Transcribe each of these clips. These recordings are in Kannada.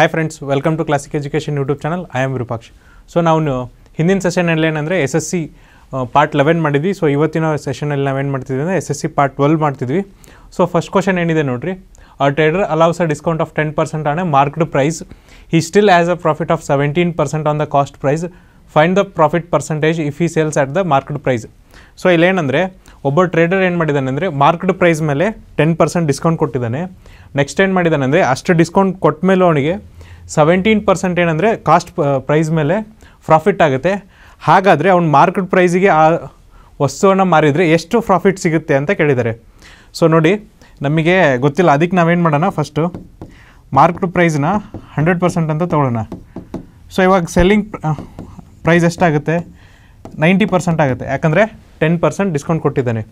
Hi friends welcome to classic education YouTube channel I am Virupaksh so ನಾವು ಹಿಂದಿನ ಸೆಷನಲ್ಲಿ ಏನಂದರೆ S S C part eleven ಮಾಡಿದ್ವಿ. ಸೊ ಇವತ್ತಿನ ಸೆಷನಲ್ಲಿ ನಾವೇನು ಮಾಡ್ತಿದ್ವಿ ಅಂದರೆ S S C part twelve ಮಾಡ್ತಿದ್ವಿ. ಸೊ ಫಸ್ಟ್ ಕ್ವಶನ್ ಏನಿದೆ ನೋಡಿರಿ? A trader allows a discount of ten percent on a marked price he still has a profit of seventeen percent on the cost price find the profit percentage if he sells at the marked price so ಇಲ್ಲೇನಂದರೆ ಒಬ್ಬ ಟ್ರೇಡರ್ ಏನು ಮಾಡಿದ್ದಾನೆ ಅಂದರೆ ಮಾರ್ಕ್ಡ್ ಪ್ರೈಸ್ ಮೇಲೆ ಟೆನ್ ಪರ್ಸೆಂಟ್ ಡಿಸ್ಕೌಂಟ್ ಕೊಟ್ಟಿದ್ದಾನೆ. ನೆಕ್ಸ್ಟ್ ಏನು ಮಾಡಿದ್ದಾನೆ ಅಂದರೆ ಅಷ್ಟು ಡಿಸ್ಕೌಂಟ್ ಕೊಟ್ಟ ಮೇಲೆ ಅವನಿಗೆ ಸೆವೆಂಟೀನ್ ಪರ್ಸೆಂಟ್ ಏನಂದರೆ ಕಾಸ್ಟ್ ಪ್ರೈಸ್ ಮೇಲೆ ಪ್ರಾಫಿಟ್ ಆಗುತ್ತೆ. ಹಾಗಾದರೆ ಅವ್ನು ಮಾರ್ಕೆಟ್ ಪ್ರೈಸಿಗೆ ಆ ವಸ್ತುವನ್ನು ಮಾರಿದರೆ ಎಷ್ಟು ಪ್ರಾಫಿಟ್ ಸಿಗುತ್ತೆ ಅಂತ ಕೇಳಿದ್ದಾರೆ. ಸೊ ನೋಡಿ, ನಮಗೆ ಗೊತ್ತಿಲ್ಲ, ಅದಕ್ಕೆ ನಾವೇನು ಮಾಡೋಣ ಫಸ್ಟು ಮಾರ್ಕೆಟ್ ಪ್ರೈಸ್ನ ಹಂಡ್ರೆಡ್ ಪರ್ಸೆಂಟ್ ಅಂತ ತೊಗೊಳ್ಳೋಣ. ಸೊ ಇವಾಗ ಸೆಲ್ಲಿಂಗ್ ಪ್ರೈಸ್ ಎಷ್ಟಾಗುತ್ತೆ? ನೈಂಟಿ ಪರ್ಸೆಂಟ್ ಆಗುತ್ತೆ. ಯಾಕಂದರೆ ಟೆನ್ ಪರ್ಸೆಂಟ್ ಡಿಸ್ಕೌಂಟ್ ಕೊಟ್ಟಿದ್ದಾನೆ.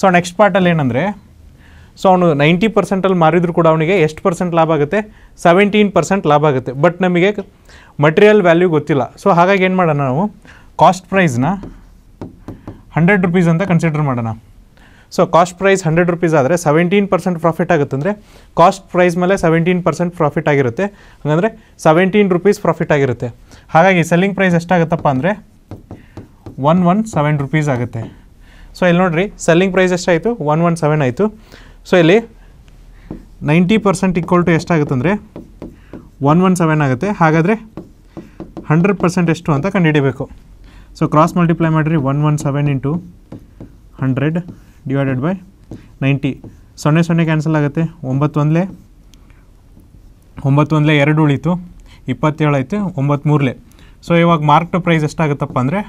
ಸೊ ನೆಕ್ಸ್ಟ್ ಪಾರ್ಟಲ್ಲಿ ಏನಂದರೆ ಸೊ ಅವನು ನೈಂಟಿ ಪರ್ಸೆಂಟಲ್ಲಿ ಮಾರಿದ್ರು ಕೂಡ ಅವನಿಗೆ ಎಷ್ಟು ಪರ್ಸೆಂಟ್ ಲಾಭ ಆಗುತ್ತೆ? ಸೆವೆಂಟೀನ್ ಪರ್ಸೆಂಟ್ ಲಾಭ ಆಗುತ್ತೆ. ಬಟ್ ನಮಗೆ ಮಟೀರಿಯಲ್ ವ್ಯಾಲ್ಯೂ ಗೊತ್ತಿಲ್ಲ. ಸೊ ಹಾಗಾಗಿ ಏನು ಮಾಡೋಣ ನಾವು? ಕಾಸ್ಟ್ ಪ್ರೈಸ್ನ ಹಂಡ್ರೆಡ್ ರುಪೀಸ್ ಅಂತ ಕನ್ಸಿಡರ್ ಮಾಡೋಣ. So cost price hundred rupees ಆದರೆ ಸೆವೆಂಟೀನ್ ಪರ್ಸೆಂಟ್ ಪ್ರಾಫಿಟ್ ಆಗುತ್ತೆ ಅಂದರೆ ಕಾಸ್ಟ್ ಪ್ರೈಸ್ ಮೇಲೆ ಸೆವೆಂಟೀನ್ ಪರ್ಸೆಂಟ್ ಪ್ರಾಫಿಟ್ ಆಗಿರುತ್ತೆ. ಹಾಗಂದರೆ ಸೆವೆಂಟೀನ್ ರುಪೀಸ್ ಪ್ರಾಫಿಟ್ ಆಗಿರುತ್ತೆ. ಹಾಗಾಗಿ ಸೆಲ್ಲಿಂಗ್ ಪ್ರೈಸ್ ಎಷ್ಟಾಗುತ್ತಪ್ಪ ಅಂದರೆ ಒನ್ ಒನ್ ಸೆವೆನ್ ರುಪೀಸ್ ಆಗುತ್ತೆ. ಸೊ ಇಲ್ಲಿ ನೋಡಿರಿ ಸೆಲ್ಲಿಂಗ್ ಪ್ರೈಸ್ ಎಷ್ಟಾಯಿತು? ಒನ್ ಒನ್ ಸೆವೆನ್ ಆಯಿತು. ಸೊ ಇಲ್ಲಿ ನೈಂಟಿ ಪರ್ಸೆಂಟ್ ಈಕ್ವಲ್ ಟು ಎಷ್ಟಾಗುತ್ತೆ ಅಂದರೆ ಒನ್ ಒನ್ ಸೆವೆನ್ ಆಗುತ್ತೆ. ಹಾಗಾದರೆ ಹಂಡ್ರೆಡ್ ಪರ್ಸೆಂಟ್ ಎಷ್ಟು ಅಂತ ಕಂಡುಹಿಡಿಬೇಕು. ಸೊ ಕ್ರಾಸ್ ಮಲ್ಟಿಪ್ಲೈ ಮಾಡಿರಿ one one seven into hundred divided by ninety ಸೊನ್ನೆ ಸೊನ್ನೆ ಕ್ಯಾನ್ಸಲ್ ಆಗುತ್ತೆ. ಒಂಬತ್ತು ಒಂದಲೇ ಒಂಬತ್ತು ಒಂದಲೆ ಎರಡು ಉಳೀತು. ಇಪ್ಪತ್ತೇಳು ಆಯಿತು ಒಂಬತ್ತು ಮೂರಲೇ ಸೊ ಇವಾಗ ಮಾರ್ಕ್ಟ್ ಪ್ರೈಸ್ ಎಷ್ಟಾಗುತ್ತಪ್ಪ ಅಂದರೆ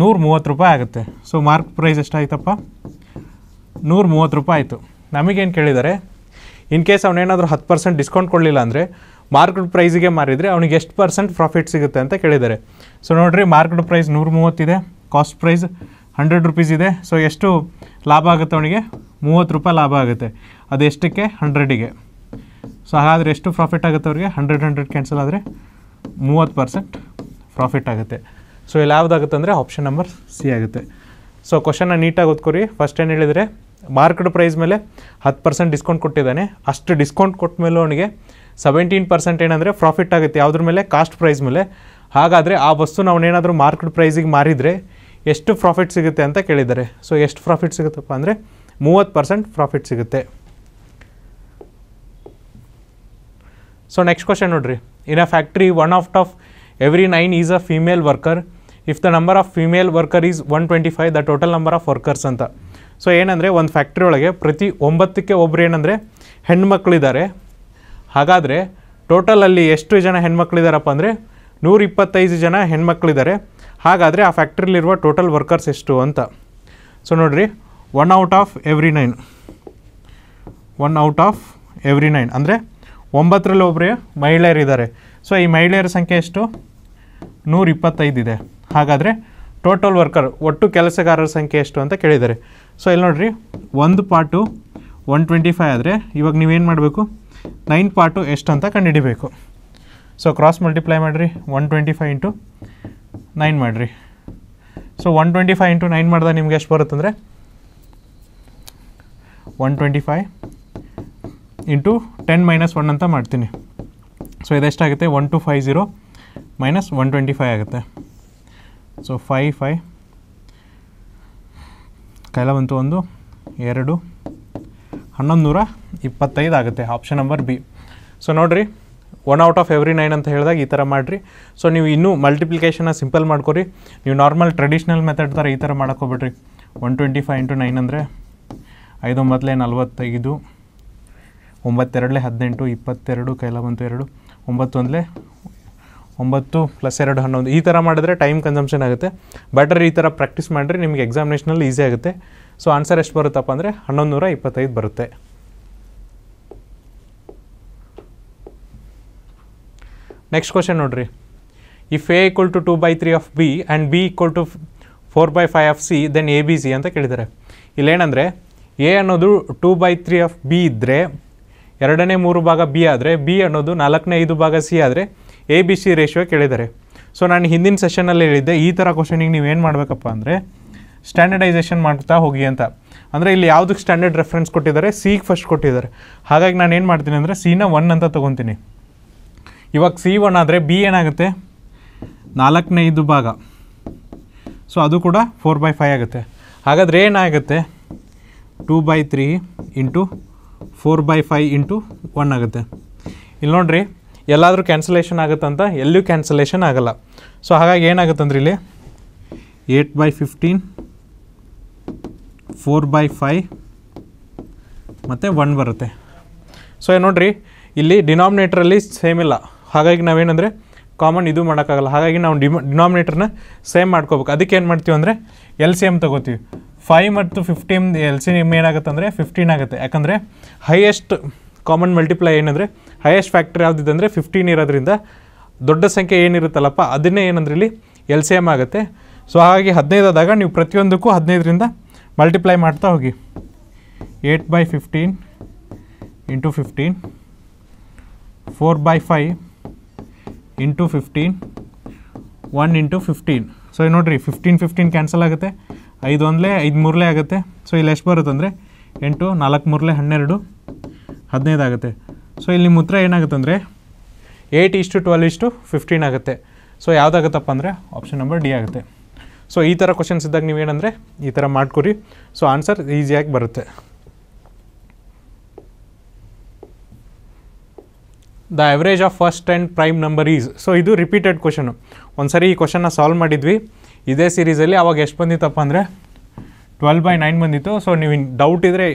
ನೂರ ಮೂವತ್ತು ರೂಪಾಯಿ ಆಗುತ್ತೆ. ಸೊ ಮಾರ್ಕ್ ಪ್ರೈಸ್ ಎಷ್ಟಾಯ್ತಪ್ಪ? ನೂರ ಮೂವತ್ತು ರೂಪಾಯಿ ಆಯಿತು. ನಮಗೇನು ಕೇಳಿದ್ದಾರೆ ಇನ್ ಕೇಸ್ ಅವನೇನಾದರೂ ಹತ್ತು ಪರ್ಸೆಂಟ್ ಡಿಸ್ಕೌಂಟ್ ಕೊಡಲಿಲ್ಲ ಅಂದರೆ ಮಾರ್ಕೆಟ್ ಪ್ರೈಸಿಗೆ ಮಾರಿದರೆ ಅವನಿಗೆ ಎಷ್ಟು ಪರ್ಸೆಂಟ್ ಪ್ರಾಫಿಟ್ ಸಿಗುತ್ತೆ ಅಂತ ಕೇಳಿದ್ದಾರೆ ಸೊ ನೋಡಿರಿ ಮಾರ್ಕೆಟ್ ಪ್ರೈಸ್ ನೂರ ಮೂವತ್ತಿದೆ ಕಾಸ್ಟ್ ಪ್ರೈಸ್ ಹಂಡ್ರೆಡ್ ರುಪೀಸ್ ಇದೆ. ಸೊ ಎಷ್ಟು ಲಾಭ ಆಗುತ್ತೆ ಅವನಿಗೆ? ಮೂವತ್ತು ರೂಪಾಯಿ ಲಾಭ ಆಗುತ್ತೆ. ಅದು ಎಷ್ಟಕ್ಕೆ? ಹಂಡ್ರೆಡಿಗೆ ಸೊ ಹಾಗಾದರೆ ಎಷ್ಟು ಪ್ರಾಫಿಟ್ ಆಗುತ್ತೆ ಅವ್ರಿಗೆ? ಹಂಡ್ರೆಡ್ ಹಂಡ್ರೆಡ್ ಕ್ಯಾನ್ಸಲ್ ಆದರೆ ಮೂವತ್ತು ಪರ್ಸೆಂಟ್ ಪ್ರಾಫಿಟ್ ಆಗುತ್ತೆ. ಸೊ ಇಲ್ಲಿ ಯಾವುದಾಗುತ್ತೆ ಅಂದರೆ ಆಪ್ಷನ್ ನಂಬರ್ ಸಿ ಆಗುತ್ತೆ. ಸೊ ಕ್ವಶನ್ನ ನೀಟಾಗಿ ಓದ್ಕೊರಿ. ಫಸ್ಟ್ ಏನು ಹೇಳಿದರೆ ಮಾರ್ಕೆಟ್ ಪ್ರೈಸ್ ಮೇಲೆ ಹತ್ತು ಪರ್ಸೆಂಟ್ ಡಿಸ್ಕೌಂಟ್ ಕೊಟ್ಟಿದ್ದಾನೆ. ಅಷ್ಟು ಡಿಸ್ಕೌಂಟ್ ಕೊಟ್ಟ ಮೇಲೆ ಅವನಿಗೆ ಸೆವೆಂಟೀನ್ ಪರ್ಸೆಂಟ್ ಏನಂದರೆ ಪ್ರಾಫಿಟ್ ಆಗುತ್ತೆ. ಯಾವುದ್ರ ಮೇಲೆ? ಕಾಸ್ಟ್ ಪ್ರೈಸ್ ಮೇಲೆ. ಹಾಗಾದರೆ ಆ ವಸ್ತುನ ಅವನೇನಾದರೂ ಮಾರ್ಕೆಟ್ ಪ್ರೈಸಿಗೆ ಮಾರಿದರೆ ಎಷ್ಟು ಪ್ರಾಫಿಟ್ ಸಿಗುತ್ತೆ ಅಂತ ಕೇಳಿದ್ದಾರೆ. ಸೊ ಎಷ್ಟು ಪ್ರಾಫಿಟ್ ಸಿಗುತ್ತಪ್ಪ ಅಂದರೆ ಮೂವತ್ತು ಪರ್ಸೆಂಟ್ ಪ್ರಾಫಿಟ್ ಸಿಗುತ್ತೆ. ಸೊ ನೆಕ್ಸ್ಟ್ ಕ್ವಶನ್ ನೋಡ್ರಿ. In a factory one out of every nine is a female worker if the number of female worker is one twenty five the total number of workers ಅಂತ. ಸೊ ಏನಂದರೆ ಒಂದು ಫ್ಯಾಕ್ಟ್ರಿ ಒಳಗೆ ಪ್ರತಿ ಒಂಬತ್ತಕ್ಕೆ ಒಬ್ಬರು ಏನಂದರೆ ಹೆಣ್ಮಕ್ಳಿದ್ದಾರೆ. ಹಾಗಾದರೆ ಟೋಟಲಲ್ಲಿ ಎಷ್ಟು ಜನ ಹೆಣ್ಮಕ್ಳಿದ್ದಾರಪ್ಪ ಅಂದರೆ ನೂರಿಪ್ಪತ್ತೈದು ಜನ ಹೆಣ್ಮಕ್ಳಿದ್ದಾರೆ. ಹಾಗಾದರೆ ಆ ಫ್ಯಾಕ್ಟ್ರಿಲಿರುವ ಟೋಟಲ್ ವರ್ಕರ್ಸ್ ಎಷ್ಟು ಅಂತ. ಸೊ ನೋಡಿರಿ one out of every nine one out of every nine ಅಂದರೆ ಒಂಬತ್ತರಲ್ಲಿ ಒಬ್ಬರೇ ಮಹಿಳೆಯರಿದ್ದಾರೆ ಸೊ ಈ ಮಹಿಳೆಯರ ಸಂಖ್ಯೆ ಎಷ್ಟು? ನೂರ ಇಪ್ಪತ್ತೈದು ಇದೆ. ಹಾಗಾದರೆ ಟೋಟಲ್ ವರ್ಕರ್ ಒಟ್ಟು ಕೆಲಸಗಾರರ ಸಂಖ್ಯೆ ಎಷ್ಟು ಅಂತ ಕೇಳಿದ್ದಾರೆ. ಸೊ ಇಲ್ಲಿ ನೋಡಿರಿ, ಒಂದು ಪಾರ್ಟು ಒನ್ ಟ್ವೆಂಟಿ ಫೈವ್ ಆದರೆ ಇವಾಗ ನೀವೇನು ಮಾಡಬೇಕು? ನೈನ್ ಪಾರ್ಟು ಎಷ್ಟು ಅಂತ ಕಂಡುಹಿಡಿಬೇಕು. ಸೊ ಕ್ರಾಸ್ ಮಲ್ಟಿಪ್ಲೈ ಮಾಡಿರಿ one twenty five into nine ಮಾಡಿರಿ. So one twenty five into nine ಮಾಡಿದಾಗ ನಿಮ್ಗೆ ಎಷ್ಟು ಬರುತ್ತಂದರೆ one twenty five into ten minus one ಅಂತ ಮಾಡ್ತೀನಿ. So ಇದೆಷ್ಟಾಗುತ್ತೆ one two five zero minus one twenty five ಆಗುತ್ತೆ. ಸೊ ಫೈವ್ ಫೈ ಕೈಲ ಬಂತು ಒಂದು, ಎರಡು ಹನ್ನೊಂದು ನೂರ ಇಪ್ಪತ್ತೈದು ಆಗುತ್ತೆ ಆಪ್ಷನ್ ನಂಬರ್ ಬಿ ಸೊ ನೋಡಿರಿ one out of every nine ಅಂತ ಹೇಳಿದಾಗ ಈ ಥರ ಮಾಡಿರಿ. ಸೊ ನೀವು ಇನ್ನೂ ಮಲ್ಟಿಪ್ಲಿಕೇಶನ್ನ ಸಿಂಪಲ್ ಮಾಡ್ಕೊರಿ. ನೀವು ನಾರ್ಮಲ್ ಟ್ರೆಡಿಷ್ನಲ್ ಮೆಥಡ್ ಥರ ಈ ಥರ ಮಾಡೋಕ್ಕೋಗ್ಬಿಡ್ರಿ one twenty five into nine ಅಂದರೆ ಐದೊಂಬತ್ತಲೇ ನಲ್ವತ್ತೈದು, ಒಂಬತ್ತೆರಡಲೇ ಹದಿನೆಂಟು, ಇಪ್ಪತ್ತೆರಡು ಕೈಲ ಬಂತು ಎರಡು, ಒಂಬತ್ತೊಂದಲೇ ಒಂಬತ್ತು ಪ್ಲಸ್ ಎರಡು ಹನ್ನೊಂದು. ಈ ಥರ ಮಾಡಿದ್ರೆ ಟೈಮ್ ಕನ್ಸಂಪ್ಷನ್ ಆಗುತ್ತೆ. ಬೆಟರ್ ಈ ಥರ ಪ್ರಾಕ್ಟೀಸ್ ಮಾಡಿರಿ, ನಿಮಗೆ ಎಕ್ಸಾಮಿನೇಷನಲ್ಲಿ ಈಸಿ ಆಗುತ್ತೆ. ಸೊ ಆನ್ಸರ್ ಎಷ್ಟು ಬರುತ್ತಪ್ಪ ಅಂದರೆ ಹನ್ನೊಂದು ನೂರ ಇಪ್ಪತ್ತೈದು ಬರುತ್ತೆ. ನೆಕ್ಸ್ಟ್ ಕ್ವಶನ್ ನೋಡ್ರಿ. If A equal to two by three of B and B equal to four by five of C then A B C ಅಂತ ಕೇಳಿದ್ದಾರೆ ಇಲ್ಲೇನಂದರೆ ಎ ಅನ್ನೋದು two by three of B ಇದ್ದರೆ ಎರಡನೇ ಮೂರು ಭಾಗ ಬಿ ಆದರೆ ಬಿ ಅನ್ನೋದು ನಾಲ್ಕನೇ ಐದು ಭಾಗ ಸಿ ಆದರೆ ಎ ಬಿ ಸಿ ರೇಷಿಯೋ ಕೇಳಿದ್ದಾರೆ. ಸೊ ನಾನು ಹಿಂದಿನ ಸೆಷನಲ್ಲಿ ಹೇಳಿದ್ದೆ, ಈ ಥರ ಕ್ವಶನಿಗೆ ನೀವು ಏನು ಮಾಡಬೇಕಪ್ಪ ಅಂದರೆ ಸ್ಟ್ಯಾಂಡರ್ಡೈಸೇಷನ್ ಮಾಡ್ತಾ ಹೋಗಿ ಅಂತ. ಅಂದರೆ ಇಲ್ಲಿ ಯಾವುದಕ್ಕೆ ಸ್ಟ್ಯಾಂಡರ್ಡ್ ರೆಫರೆನ್ಸ್ ಕೊಟ್ಟಿದ್ದಾರೆ ಸಿಗೆ ಫಸ್ಟ್ ಕೊಟ್ಟಿದ್ದಾರೆ. ಹಾಗಾಗಿ ನಾನು ಏನು ಮಾಡ್ತೀನಿ ಅಂದರೆ ಸಿನ ಒನ್ ಅಂತ ತೊಗೊತೀನಿ. ಇವಾಗ ಸಿ ಒನ್ ಆದರೆ ಬಿ ಏನಾಗುತ್ತೆ? ನಾಲ್ಕನೇ ಇದು ಭಾಗ. ಸೊ ಅದು ಕೂಡ ಫೋರ್ ಬೈ ಫೈ ಆಗುತ್ತೆ. ಹಾಗಾದರೆ ಏನಾಗುತ್ತೆ? Two by three into four by five into one ಆಗುತ್ತೆ. ಇಲ್ಲಿ ನೋಡ್ರಿ ಎಲ್ಲಾದರೂ ಕ್ಯಾನ್ಸಲೇಷನ್ ಆಗುತ್ತಂತ ಎಲ್ಲೂ ಕ್ಯಾನ್ಸಲೇಷನ್ ಆಗಲ್ಲ. ಸೊ ಹಾಗಾಗಿ ಏನಾಗುತ್ತಂದ್ರೆ ಇಲ್ಲಿ? Eight by fifteen four by five ಮತ್ತು ಒನ್ ಬರುತ್ತೆ. ಸೊ ನೋಡಿರಿ ಇಲ್ಲಿ ಡಿನಾಮಿನೇಟ್ರಲ್ಲಿ ಸೇಮ್ ಇಲ್ಲ. ಹಾಗಾಗಿ ನಾವೇನಂದರೆ ಕಾಮನ್ ಇದು ಮಾಡೋಕ್ಕಾಗಲ್ಲ. ಹಾಗಾಗಿ ನಾವು ಡಿಮ ಡಿನಾಮಿನೇಟ್ರನ್ನ ಸೇಮ್ ಮಾಡ್ಕೋಬೇಕು. ಅದಕ್ಕೆ ಏನು ಮಾಡ್ತೀವಿ ಅಂದರೆ ಎಲ್ ಸಿ ಎಂ ತೊಗೋತೀವಿ. ಫೈವ್ ಮತ್ತು ಫಿಫ್ಟೀನ್ ಎಲ್ ಸಿ ಎಂ ಏನಾಗುತ್ತೆ ಅಂದರೆ ಫಿಫ್ಟೀನ್ ಆಗುತ್ತೆ. ಯಾಕಂದರೆ ಹೈಯೆಸ್ಟ್ ಕಾಮನ್ ಮಲ್ಟಿಪ್ಲೈ ಏನಂದರೆ ಹೈಯೆಸ್ಟ್ ಫ್ಯಾಕ್ಟ್ರಿ ಯಾವುದಿದೆ ಅಂದರೆ ಫಿಫ್ಟೀನ್ ಇರೋದ್ರಿಂದ ದೊಡ್ಡ ಸಂಖ್ಯೆ ಏನಿರುತ್ತಲ್ಲಪ್ಪ, ಅದನ್ನೇ ಏನಂದ್ರೆ ಇಲ್ಲಿ ಎಲ್ ಸಿ ಎಂ ಆಗುತ್ತೆ. ಸೊ ಹಾಗಾಗಿ ಹದಿನೈದಾದಾಗ ನೀವು ಪ್ರತಿಯೊಂದಕ್ಕೂ ಹದಿನೈದರಿಂದ ಮಲ್ಟಿಪ್ಲೈ ಮಾಡ್ತಾ ಹೋಗಿ. Eight by fifteen into fifteen four by five into fifteen one into fifteen so ನೋಡಿರಿ ಫಿಫ್ಟೀನ್ ಫಿಫ್ಟೀನ್ ಕ್ಯಾನ್ಸಲ್ ಆಗುತ್ತೆ. ಐದು ಒಂದಲೇ, ಐದು ಮೂರಲೇ ಆಗುತ್ತೆ. ಸೊ ಇಲ್ಲಿ ಎಷ್ಟು ಬರುತ್ತೆ ಅಂದರೆ ಎಂಟು, ನಾಲ್ಕು ಮೂರಲೇ, ಹನ್ನೆರಡು, ಹದಿನೈದು ಆಗುತ್ತೆ. ಸೊ ಇಲ್ಲಿ ನಿಮ್ಮ ಉತ್ತರ ಏನಾಗುತ್ತೆ ಅಂದರೆ ಏಯ್ಟ್ ಇಷ್ಟು ಟ್ವೆಲ್ ಇಷ್ಟು ಫಿಫ್ಟೀನ್ ಆಗುತ್ತೆ. ಸೊ ಯಾವುದಾಗುತ್ತಪ್ಪ ಅಂದರೆ ಆಪ್ಷನ್ ನಂಬರ್ ಡಿ ಆಗುತ್ತೆ. ಸೊ ಈ ಥರ ಕ್ವಶನ್ಸ್ ಇದ್ದಾಗ ನೀವು ಏನಂದರೆ ಈ ಥರ ಮಾಡ್ಕೊರಿ. ಸೊ ಆನ್ಸರ್ ಈಸಿಯಾಗಿ ಬರುತ್ತೆ. The average of first and prime number is so ಇದು ರಿಪೀಟೆಡ್ ಕ್ವಶನು ಒಂದು ಸರಿ ಈ ಕ್ವಶನ್ನ ಸಾಲ್ವ್ ಮಾಡಿದ್ವಿ. ಇದೇ ಸೀರೀಸಲ್ಲಿ ಅವಾಗ ಎಷ್ಟು ಬಂದಿತ್ತಪ್ಪ ಅಂದರೆ ಟ್ವೆಲ್ ಬೈ ನೈನ್ ಬಂದಿತ್ತು. ಸೊ ನೀವು ಡೌಟ್ ಇದ್ದರೆ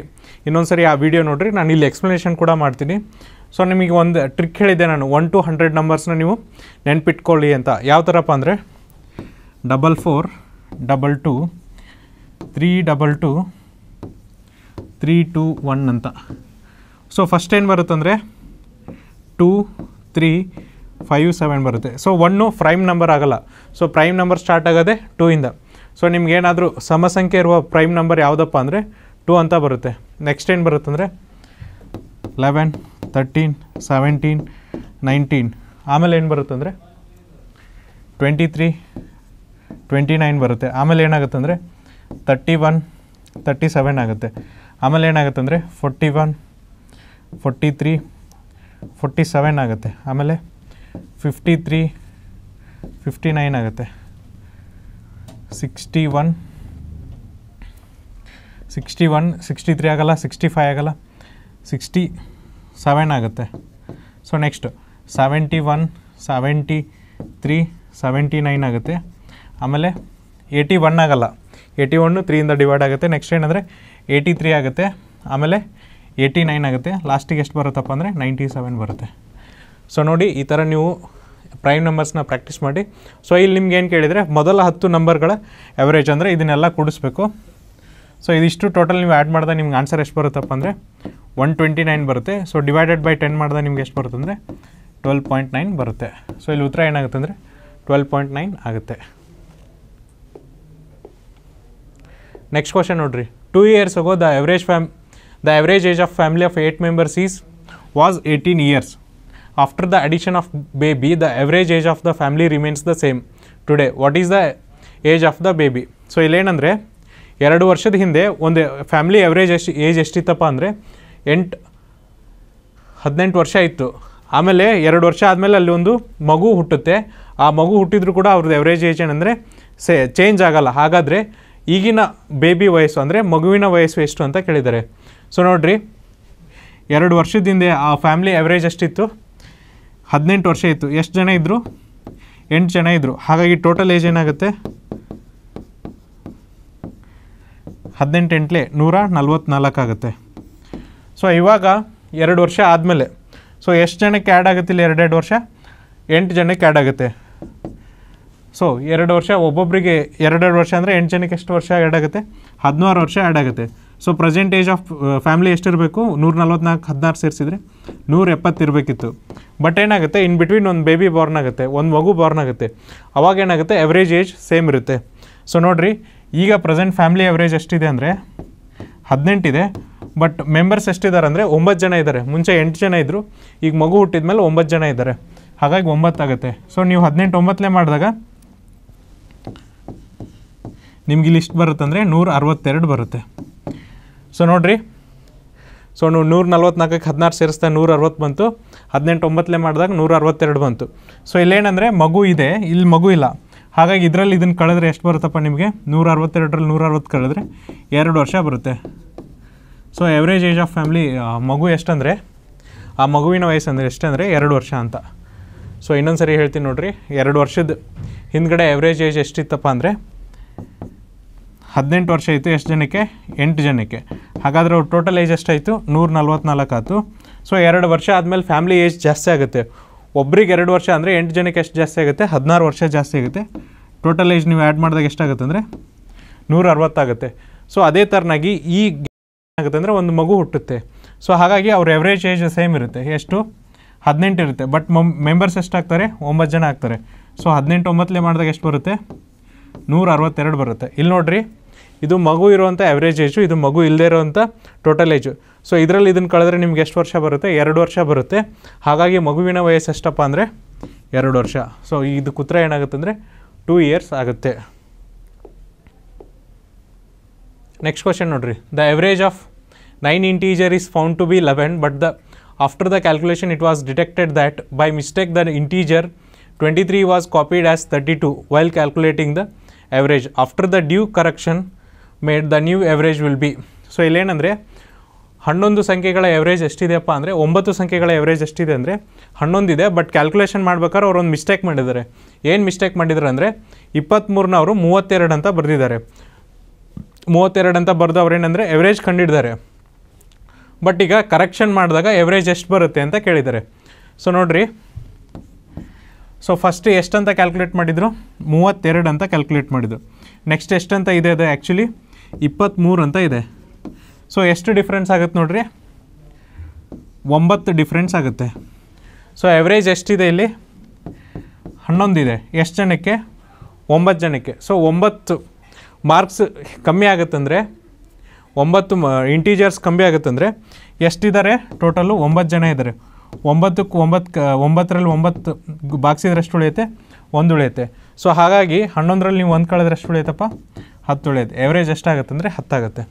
ಇನ್ನೊಂದು ಸರಿ ಆ ವಿಡಿಯೋ ನೋಡಿರಿ. ನಾನು ಇಲ್ಲಿ ಎಕ್ಸ್ಪ್ಲನೇಷನ್ ಕೂಡ ಮಾಡ್ತೀನಿ. ಸೊ ನಿಮಗೆ ಒಂದು ಟ್ರಿಕ್ ಹೇಳಿದ್ದೆ ನಾನು. ಒನ್ ಟು ಹಂಡ್ರೆಡ್ ನಂಬರ್ಸ್ನ ನೀವು ನೆನ್ಪಿಟ್ಕೊಳ್ಳಿ ಅಂತ. ಯಾವ ಥರಪ್ಪ ಅಂದರೆ? Double four double two three double two three two one ಅಂತ. ಸೊ ಫಸ್ಟ್ ಏನು ಬರುತ್ತಂದರೆ ಟೂ ತ್ರೀ ಫೈವ್ ಸೆವೆನ್ ಬರುತ್ತೆ. ಸೊ ಒನ್ನು ಪ್ರೈಮ್ ನಂಬರ್ ಆಗಲ್ಲ. ಸೊ ಪ್ರೈಮ್ ನಂಬರ್ ಸ್ಟಾರ್ಟ್ ಆಗೋದೆ ಟೂ ಇಂದ. ಸೊ ನಿಮ್ಗೇನಾದರೂ ಸಮಸಂಖ್ಯೆ ಇರುವ ಪ್ರೈಮ್ ನಂಬರ್ ಯಾವುದಪ್ಪ ಅಂದರೆ ಟೂ ಅಂತ ಬರುತ್ತೆ. ನೆಕ್ಸ್ಟ್ ಏನು ಬರುತ್ತಂದರೆ ಲೆವೆನ್ ತರ್ಟೀನ್ ಸೆವೆಂಟೀನ್ ನೈನ್ಟೀನ್ ಆಮೇಲೆ ಏನು ಬರುತ್ತಂದರೆ ಟ್ವೆಂಟಿ ತ್ರೀ ಟ್ವೆಂಟಿ ನೈನ್ ಬರುತ್ತೆ. ಆಮೇಲೆ ಏನಾಗುತ್ತೆ ಅಂದರೆ ತರ್ಟಿ ಒನ್ ತರ್ಟಿ ಸೆವೆನ್ ಆಗುತ್ತೆ. ಆಮೇಲೆ ಏನಾಗುತ್ತೆ ಅಂದರೆ forty one forty three forty seven ಆಗುತ್ತೆ. ಆಮೇಲೆ ಫಿಫ್ಟಿ ತ್ರೀ ಫಿಫ್ಟಿ ನೈನ್ ಆಗುತ್ತೆ. Sixty one sixty one sixty three ಆಗಲ್ಲ ಸಿಕ್ಸ್ಟಿ ಫೈ ಆಗಲ್ಲ. ಸಿಕ್ಸ್ಟಿ ಸೆವೆನ್ ಆಗುತ್ತೆ. So next seventy one seventy three seventy nine ಆಗುತ್ತೆ. ಆಮೇಲೆ ಏಯ್ಟಿ ಒನ್ ಆಗಲ್ಲ. ಏಯ್ಟಿ ಒನ್ನು ತ್ರೀಯಿಂದ ಡಿವೈಡ್ ಆಗುತ್ತೆ. ನೆಕ್ಸ್ಟ್ ಏನಂದರೆ ಏಯ್ಟಿ ತ್ರೀ ಆಗುತ್ತೆ. ಆಮೇಲೆ ಏಯ್ಟಿ ನೈನ್ ಆಗುತ್ತೆ ಲಾಸ್ಟಿಗೆ ಎಷ್ಟು ಬರುತ್ತಪ್ಪ ಅಂದರೆ ನೈಂಟಿ ಸೆವೆನ್ ಬರುತ್ತೆ. ಸೊ ನೋಡಿ ಈ ಥರ ನೀವು ಪ್ರೈಮ್ ನಂಬರ್ಸ್ನ ಪ್ರಾಕ್ಟೀಸ್ ಮಾಡಿ. ಸೊ ಇಲ್ಲಿ ನಿಮ್ಗೆ ಏನು ಕೇಳಿದರೆ, ಮೊದಲ ಹತ್ತು ನಂಬರ್ಗಳ ಎವರೇಜ್ ಅಂದರೆ ಇದನ್ನೆಲ್ಲ ಕೂಡಿಸ್ಬೇಕು. ಸೊ ಇದಿಷ್ಟು ಟೋಟಲ್ ನೀವು ಆ್ಯಡ್ ಮಾಡಿದಾಗ ನಿಮ್ಗೆ ಆನ್ಸರ್ ಎಷ್ಟು ಬರುತ್ತಪ್ಪ ಅಂದರೆ ಒನ್ ಟ್ವೆಂಟಿ ನೈನ್ ಬರುತ್ತೆ. ಸೊ ಡಿವೈಡೆಡ್ ಬೈ ಟೆನ್ ಮಾಡಿದಾಗ ನಿಮ್ಗೆ ಎಷ್ಟು ಬರುತ್ತೆ ಅಂದರೆ ಟ್ವೆಲ್ ಪಾಯಿಂಟ್ ನೈನ್ ಬರುತ್ತೆ. ಸೊ ಇಲ್ಲಿ ಉತ್ತರ ಏನಾಗುತ್ತೆ ಅಂದರೆ ಟ್ವೆಲ್ ಪಾಯಿಂಟ್ ನೈನ್ ಆಗುತ್ತೆ. ನೆಕ್ಸ್ಟ್ ಕ್ವಶನ್ ನೋಡಿರಿ. Two years ago the average fam the average age of family of eight members is was eighteen years after the addition of baby the average age of the family remains the same today what is the age of the baby so ಇಲ್ಲೇನಂದರೆ, ಎರಡು ವರ್ಷದ ಹಿಂದೆ ಒಂದು ಫ್ಯಾಮಿಲಿ ಎವ್ರೇಜ್ ಎಷ್ಟು ಏಜ್ ಎಷ್ಟಿತ್ತಪ್ಪ ಅಂದರೆ, ಎಂಟು, ಹದಿನೆಂಟು ವರ್ಷ ಇತ್ತು. ಆಮೇಲೆ ಎರಡು ವರ್ಷ ಆದಮೇಲೆ ಅಲ್ಲಿ ಒಂದು ಮಗು ಹುಟ್ಟುತ್ತೆ. ಆ ಮಗು ಹುಟ್ಟಿದ್ರು ಕೂಡ ಅವ್ರದ್ದು ಎವರೇಜ್ ಏಜ್ ಏನಂದರೆ, ಸೇ ಚೇಂಜ್ ಆಗಲ್ಲ. ಹಾಗಾದರೆ, ಈಗಿನ ಬೇಬಿ ವಯಸ್ಸು ಅಂದರೆ ಮಗುವಿನ ವಯಸ್ಸು ಎಷ್ಟು ಅಂತ ಕೇಳಿದ್ದಾರೆ. ಸೊ ನೋಡಿರಿ, ಎರಡು ವರ್ಷದ ಹಿಂದೆ ಆ ಫ್ಯಾಮಿಲಿ ಎವರೇಜ್ ಎಷ್ಟಿತ್ತು? ಹದಿನೆಂಟು ವರ್ಷ ಇತ್ತು ಎಷ್ಟು ಜನ ಇದ್ದರು ಎಂಟು ಜನ ಇದ್ದರು ಹಾಗಾಗಿ ಟೋಟಲ್ ಏಜ್ ಏನಾಗುತ್ತೆ? ಹದಿನೆಂಟು ಎಂಟ್ಲೆ ನೂರ ನಲ್ವತ್ನಾಲ್ಕಾಗುತ್ತೆ ಸೊ ಇವಾಗ ಎರಡು ವರ್ಷ ಆದಮೇಲೆ. ಸೊ ಎಷ್ಟು ಜನಕ್ಕೆ ಆ್ಯಡ್ ಆಗುತ್ತೆ ಇಲ್ಲಿ ಎರಡೆರಡು ವರ್ಷ? ಎಂಟು ಜನಕ್ಕೆ ಆ್ಯಡ್ ಆಗುತ್ತೆ. ಸೊ ಎರಡು ವರ್ಷ ಒಬ್ಬೊಬ್ಬರಿಗೆ ಎರಡೆರಡು ವರ್ಷ ಅಂದರೆ ಎಂಟು ಜನಕ್ಕೆ ಎಷ್ಟು ವರ್ಷ ಆ್ಯಡ್ ಆಗುತ್ತೆ? ಹದಿನಾರು ವರ್ಷ ಆ್ಯಡ್ ಆಗುತ್ತೆ. So present age of family ಎಷ್ಟಿರಬೇಕು? ನೂರ ನಲ್ವತ್ನಾಲ್ಕು ಹದಿನಾರು ಸೇರಿಸಿದ್ರೆ ನೂರ ಎಪ್ಪತ್ತಿರಬೇಕಿತ್ತು ಬಟ್ ಏನಾಗುತ್ತೆ? ಇನ್ ಬಿಟ್ವೀನ್ ಒಂದು ಬೇಬಿ ಬಾರ್ನ್ ಆಗುತ್ತೆ, ಒಂದು ಮಗು ಬಾರ್ನ್ ಆಗುತ್ತೆ. ಅವಾಗ ಏನಾಗುತ್ತೆ? ಎವ್ರೇಜ್ ಏಜ್ ಸೇಮ್ ಇರುತ್ತೆ. ಸೊ ನೋಡಿರಿ, ಈಗ ಪ್ರೆಸೆಂಟ್ ಫ್ಯಾಮಿಲಿ ಎವರೇಜ್ ಎಷ್ಟಿದೆ ಅಂದರೆ? ಹದಿನೆಂಟಿದೆ. ಬಟ್ ಮೆಂಬರ್ಸ್ ಎಷ್ಟಿದ್ದಾರೆ ಅಂದರೆ? ಒಂಬತ್ತು ಜನ ಇದ್ದಾರೆ. ಮುಂಚೆ ಎಂಟು ಜನ ಇದ್ದರು ಈಗ ಮಗು ಹುಟ್ಟಿದ ಮೇಲೆ ಒಂಬತ್ತು ಜನ ಇದ್ದಾರೆ. ಹಾಗಾಗಿ ಒಂಬತ್ತಾಗುತ್ತೆ ಸೊ ನೀವು ಹದಿನೆಂಟು ಒಂಬತ್ತಲೇ ಮಾಡಿದಾಗ ನಿಮ್ಗೆ ಇಷ್ಟು ಬರುತ್ತಂದರೆ ನೂರ ಅರವತ್ತೆರಡು ಬರುತ್ತೆ. ಸೊ ನೋಡಿರಿ. ಸೊ ನೀವು ನೂರ ನಲ್ವತ್ನಾಲ್ಕಕ್ಕೆ ಹದಿನಾರು ಸೇರಿಸ್ತಾ ನೂರ ಅರವತ್ತು ಬಂತು. ಹದಿನೆಂಟು ಒಂಬತ್ತಲೇ ಮಾಡಿದಾಗ ನೂರ ಅರವತ್ತೆರಡು ಬಂತು. ಸೊ ಇಲ್ಲೇನಂದರೆ ಮಗು ಇದೆ. ಇಲ್ಲಿ ಮಗು ಇಲ್ಲ. ಹಾಗಾಗಿ ಇದರಲ್ಲಿ ಇದನ್ನು ಕಳೆದ್ರೆ ಎಷ್ಟು ಬರುತ್ತಪ್ಪ ನಿಮಗೆ? ನೂರ ಅರವತ್ತೆರಡರಲ್ಲಿ ನೂರ ಅರವತ್ತು ಕಳೆದ್ರೆ ಎರಡು ವರ್ಷ ಬರುತ್ತೆ. So average age of family ಮಗು ಎಷ್ಟಂದರೆ? ಆ ಮಗುವಿನ ವಯಸ್ಸು ಅಂದರೆ ಎಷ್ಟಂದರೆ ಎರಡು ವರ್ಷ ಅಂತ. ಸೊ ಇನ್ನೊಂದು ಸರಿ ಹೇಳ್ತೀನಿ ನೋಡಿರಿ. ಎರಡು ವರ್ಷದ ಹಿಂದ್ಗಡೆ ಎವ್ರೇಜ್ ಏಜ್ ಎಷ್ಟಿತ್ತಪ್ಪ ಅಂದರೆ ಹದಿನೆಂಟು ವರ್ಷ ಆಯಿತು ಎಷ್ಟು ಜನಕ್ಕೆ? ಎಂಟು ಜನಕ್ಕೆ. ಹಾಗಾದರೆ ಅವ್ರು ಟೋಟಲ್ ಏಜ್ ಎಷ್ಟಾಯಿತು? ನೂರ ನಲ್ವತ್ನಾಲ್ಕು ಆಯಿತು ಸೊ ಎರಡು ವರ್ಷ ಆದಮೇಲೆ ಫ್ಯಾಮಿಲಿ ಏಜ್ ಜಾಸ್ತಿ ಆಗುತ್ತೆ. ಒಬ್ರಿಗೆ ಎರಡು ವರ್ಷ ಅಂದರೆ ಎಂಟು ಜನಕ್ಕೆ ಎಷ್ಟು ಜಾಸ್ತಿ ಆಗುತ್ತೆ? ಹದಿನಾರು ವರ್ಷ ಜಾಸ್ತಿ ಆಗುತ್ತೆ. ಟೋಟಲ್ ಏಜ್ ನೀವು ಆ್ಯಡ್ ಮಾಡಿದಾಗ ಎಷ್ಟಾಗುತ್ತೆ ಅಂದರೆ? ನೂರ ಅರವತ್ತಾಗುತ್ತೆ ಸೊ ಅದೇ ಥರನಾಗಿ ಈ ಏನಾಗುತ್ತೆ ಅಂದರೆ ಒಂದು ಮಗು ಹುಟ್ಟುತ್ತೆ. ಸೊ ಹಾಗಾಗಿ ಅವ್ರ ಎವ್ರೇಜ್ ಏಜ್ ಸೇಮ್ ಇರುತ್ತೆ. ಎಷ್ಟು? ಹದಿನೆಂಟು ಇರುತ್ತೆ. ಬಟ್ ಮಮ್ ಮೆಂಬರ್ಸ್ ಎಷ್ಟಾಗ್ತಾರೆ? ಒಂಬತ್ತು ಜನ ಆಗ್ತಾರೆ. ಸೊ ಹದಿನೆಂಟು ಒಂಬತ್ತಲೇ ಮಾಡಿದಾಗ ಎಷ್ಟು ಬರುತ್ತೆ? ನೂರ ಅರವತ್ತೆರಡು ಬರುತ್ತೆ. ಇಲ್ಲಿ ನೋಡ್ರಿ. ಇದು ಮಗು ಇರುವಂಥ ಎವ್ರೇಜ್ ಏಜು ಇದು ಮಗು ಇಲ್ಲದೇ ಇರುವಂಥ ಟೋಟಲ್ ಏಜು ಸೊ ಇದರಲ್ಲಿ ಇದನ್ನು ಕಳೆದ್ರೆ ನಿಮ್ಗೆ ಎಷ್ಟು ವರ್ಷ ಬರುತ್ತೆ? ಎರಡು ವರ್ಷ ಬರುತ್ತೆ. ಹಾಗಾಗಿ ಮಗುವಿನ ವಯಸ್ಸು ಎಷ್ಟಪ್ಪ ಅಂದರೆ ಎರಡು ವರ್ಷ. ಸೊ ಇದು ಕುತ್ರ ಏನಾಗುತ್ತೆ ಅಂದರೆ ಟೂ ಇಯರ್ಸ್ ಆಗುತ್ತೆ. ನೆಕ್ಸ್ಟ್ ಕ್ವಶನ್ ನೋಡಿರಿ. The average of nine integer is found to be eleven but the after the calculation it was detected that by mistake the integer twenty three was copied as thirty two while calculating the average after the due correction made the new average will be so ಇಲ್ಲೇನಂದರೆ, ಹನ್ನೊಂದು ಸಂಖ್ಯೆಗಳ ಎವರೇಜ್ ಎಷ್ಟಿದೆಯಪ್ಪ ಅಂದರೆ, ಒಂಬತ್ತು ಸಂಖ್ಯೆಗಳ ಎವರೇಜ್ ಎಷ್ಟಿದೆ ಅಂದರೆ, ಹನ್ನೊಂದಿದೆ ಬಟ್ ಕ್ಯಾಲ್ಕುಲೇಷನ್ ಮಾಡ್ಬೇಕಾದ್ರೆ ಅವರೊಂದು ಮಿಸ್ಟೇಕ್ ಮಾಡಿದ್ದಾರೆ. ಏನು ಮಿಸ್ಟೇಕ್ ಮಾಡಿದ್ದಾರೆ ಅಂದರೆ ಇಪ್ಪತ್ತ್ಮೂರನ ಅವರು ಮೂವತ್ತೆರಡು ಅಂತ ಬರೆದಿದ್ದಾರೆ. ಮೂವತ್ತೆರಡು ಅಂತ ಬರೆದು ಅವ್ರೇನಂದರೆ ಎವರೇಜ್ ಕಂಡಿದ್ದಾರೆ. ಬಟ್ ಈಗ ಕರೆಕ್ಷನ್ ಮಾಡಿದಾಗ ಎವರೇಜ್ ಎಷ್ಟು ಬರುತ್ತೆ ಅಂತ ಕೇಳಿದ್ದಾರೆ. ಸೊ ನೋಡಿರಿ. ಸೊ ಫಸ್ಟ್ ಎಷ್ಟಂತ ಕ್ಯಾಲ್ಕುಲೇಟ್ ಮಾಡಿದರು? ಮೂವತ್ತೆರಡು ಅಂತ ಕ್ಯಾಲ್ಕುಲೇಟ್ ಮಾಡಿದ್ರು. ನೆಕ್ಸ್ಟ್ ಎಷ್ಟಂತ ಇದೆ ಅದು ಆ್ಯಕ್ಚುಲಿ ಇಪ್ಪತ್ತ್ಮೂರು ಅಂತ ಇದೆ. ಸೊ ಎಷ್ಟು ಡಿಫ್ರೆನ್ಸ್ ಆಗುತ್ತೆ ನೋಡ್ರಿ? ಒಂಬತ್ತು ಡಿಫ್ರೆನ್ಸ್ ಆಗುತ್ತೆ. ಸೊ ಎವರೇಜ್ ಎಷ್ಟಿದೆ ಇಲ್ಲಿ? ಹನ್ನೊಂದಿದೆ. ಎಷ್ಟು ಜನಕ್ಕೆ? ಒಂಬತ್ತು ಜನಕ್ಕೆ. ಸೊ ಒಂಬತ್ತು ಮಾರ್ಕ್ಸ್ ಕಮ್ಮಿ ಆಗುತ್ತಂದರೆ, ಒಂಬತ್ತು ಇಂಟೀಜರ್ಸ್ ಕಮ್ಮಿ ಆಗುತ್ತಂದರೆ, ಎಷ್ಟಿದ್ದಾರೆ? ಟೋಟಲು ಒಂಬತ್ತು ಜನ ಇದ್ದಾರೆ. ಒಂಬತ್ತಕ್ಕೆ ಒಂಬತ್ತು ಕ, ಒಂಬತ್ತರಲ್ಲಿ ಒಂಬತ್ತು ಬಾಕ್ಸಿದ್ರೆ ಎಷ್ಟು ಉಳಿಯುತ್ತೆ, ಒಂದು ಉಳಿಯುತ್ತೆ. ಸೊ ಹಾಗಾಗಿ ಹನ್ನೊಂದರಲ್ಲಿ ನೀವು ಒಂದು ಕಳೆದ್ರೆ ಎಷ್ಟು ಉಳಿಯುತ್ತಪ್ಪ? ಹತ್ತು ಉಳಿಯುತ್ತೆ ಎವರೇಜ್ ಎಷ್ಟಾಗುತ್ತೆ ಅಂದರೆ ಹತ್ತಾಗುತ್ತೆ.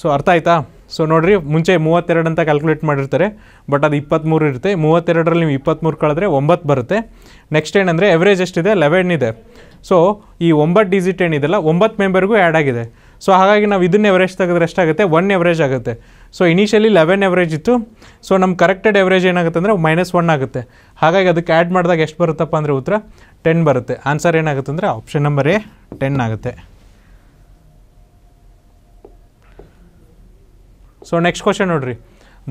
ಸೊ ಅರ್ಥ ಆಯ್ತಾ? ಸೊ ನೋಡಿರಿ, ಮುಂಚೆ ಮೂವತ್ತೆರಡು ಅಂತ ಕ್ಯಾಲ್ಕುಲೇಟ್ ಮಾಡಿರ್ತಾರೆ ಬಟ್ ಅದು ಇಪ್ಪತ್ತ್ಮೂರು ಇರುತ್ತೆ. ಮೂವತ್ತೆರಡರಲ್ಲಿ ನೀವು ಇಪ್ಪತ್ತ್ಮೂರು ಕಳೆದ್ರೆ ಒಂಬತ್ತು ಬರುತ್ತೆ. ನೆಕ್ಸ್ಟ್ ಏನಂದರೆ ಎವರೇಜ್ ಎಷ್ಟಿದೆ? ಲೆವೆನ್ ಇದೆ. ಸೊ ಈ ಒಂಬತ್ತು ಡಿಜಿಟ್ ಏನಿದೆಲ್ಲ ಒಂಬತ್ತು ಮೆಂಬರ್ಗೂ ಆ್ಯಡ್ ಆಗಿದೆ. ಸೊ ಹಾಗಾಗಿ ನಾವು ಇದನ್ನ ಎವರೇಜ್ ತೆಗೆದ್ರೆ ಎಷ್ಟಾಗುತ್ತೆ? ಒನ್ ಎವರೇಜ್ ಆಗುತ್ತೆ. ಸೊ ಇನಿಷಿಯಲಿ ಲೆವೆನ್ ಎವರೇಜ್ ಇತ್ತು. ಸೊ ನಮ್ಮ ಕರೆಕ್ಟೆಡ್ ಎವರೇಜ್ ಏನಾಗುತ್ತೆ ಅಂದರೆ ಮೈನಸ್ ಒನ್ ಆಗುತ್ತೆ. ಹಾಗಾಗಿ ಅದಕ್ಕೆ ಆ್ಯಡ್ ಮಾಡಿದಾಗ ಎಷ್ಟು ಬರುತ್ತಪ್ಪ ಅಂದರೆ ಉತ್ತರ ಟೆನ್ ಬರುತ್ತೆ. ಆನ್ಸರ್ ಏನಾಗುತ್ತೆ ಅಂದರೆ ಆಪ್ಷನ್ ನಂಬರ್ ಎ ಟೆನ್ ಆಗುತ್ತೆ. ಸೊ ನೆಕ್ಸ್ಟ್ ಕ್ವಶನ್ ನೋಡ್ರಿ.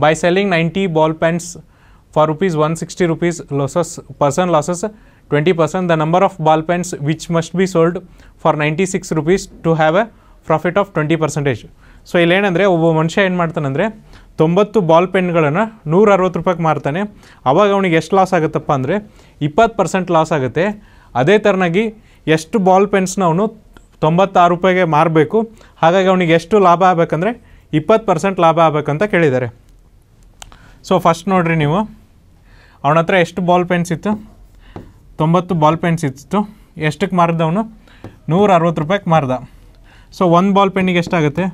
By selling ninety ball pens for rupees one sixty rupees losses person losses twenty percent the number of ball pens which must be sold for ninety six rupees to have a profit of twenty percentage so ಇಲ್ಲೇನಂದರೆ ಒಬ್ಬ ಮನುಷ್ಯ ಏನು ಮಾಡ್ತಾನಂದರೆ ತೊಂಬತ್ತು ಬಾಲ್ ಪೆನ್ಗಳನ್ನು ನೂರ ಅರವತ್ತು ರೂಪಾಯಿಗೆ ಮಾರ್ತಾನೆ. ಅವಾಗ ಅವನಿಗೆ ಎಷ್ಟು ಲಾಸ್ ಆಗುತ್ತಪ್ಪ ಅಂದರೆ ಇಪ್ಪತ್ತು ಪರ್ಸೆಂಟ್ ಲಾಸ್ ಆಗುತ್ತೆ. ಅದೇ ಥರನಾಗಿ ಎಷ್ಟು ಬಾಲ್ ಪೆನ್ಸ್ನ ಅವನು ತೊಂಬತ್ತಾರು ರೂಪಾಯಿಗೆ ಮಾರಬೇಕು. ಹಾಗಾಗಿ ಅವನಿಗೆ ಎಷ್ಟು ಲಾಭ ಆಗಬೇಕಂದ್ರೆ ಇಪ್ಪತ್ತು ಪರ್ಸೆಂಟ್ ಲಾಭ ಆಗಬೇಕಂತ ಕೇಳಿದ್ದಾರೆ. ಸೊ ಫಸ್ಟ್ ನೋಡಿರಿ ನೀವು. ಅವನ ಹತ್ರ ಎಷ್ಟು ಬಾಲ್ ಪೆನ್ಸ್ ಇತ್ತು? ತೊಂಬತ್ತು ಬಾಲ್ ಪೆನ್ಸ್ ಇತ್ತು. ಎಷ್ಟಕ್ಕೆ ಮಾರಿದವನು ನೂರ ಅರವತ್ತು ರೂಪಾಯಿಗೆ ಮಾರ್ದ. ಸೊ ಒಂದು ಬಾಲ್ ಪೆನ್ನಿಗೆ ಎಷ್ಟಾಗುತ್ತೆ?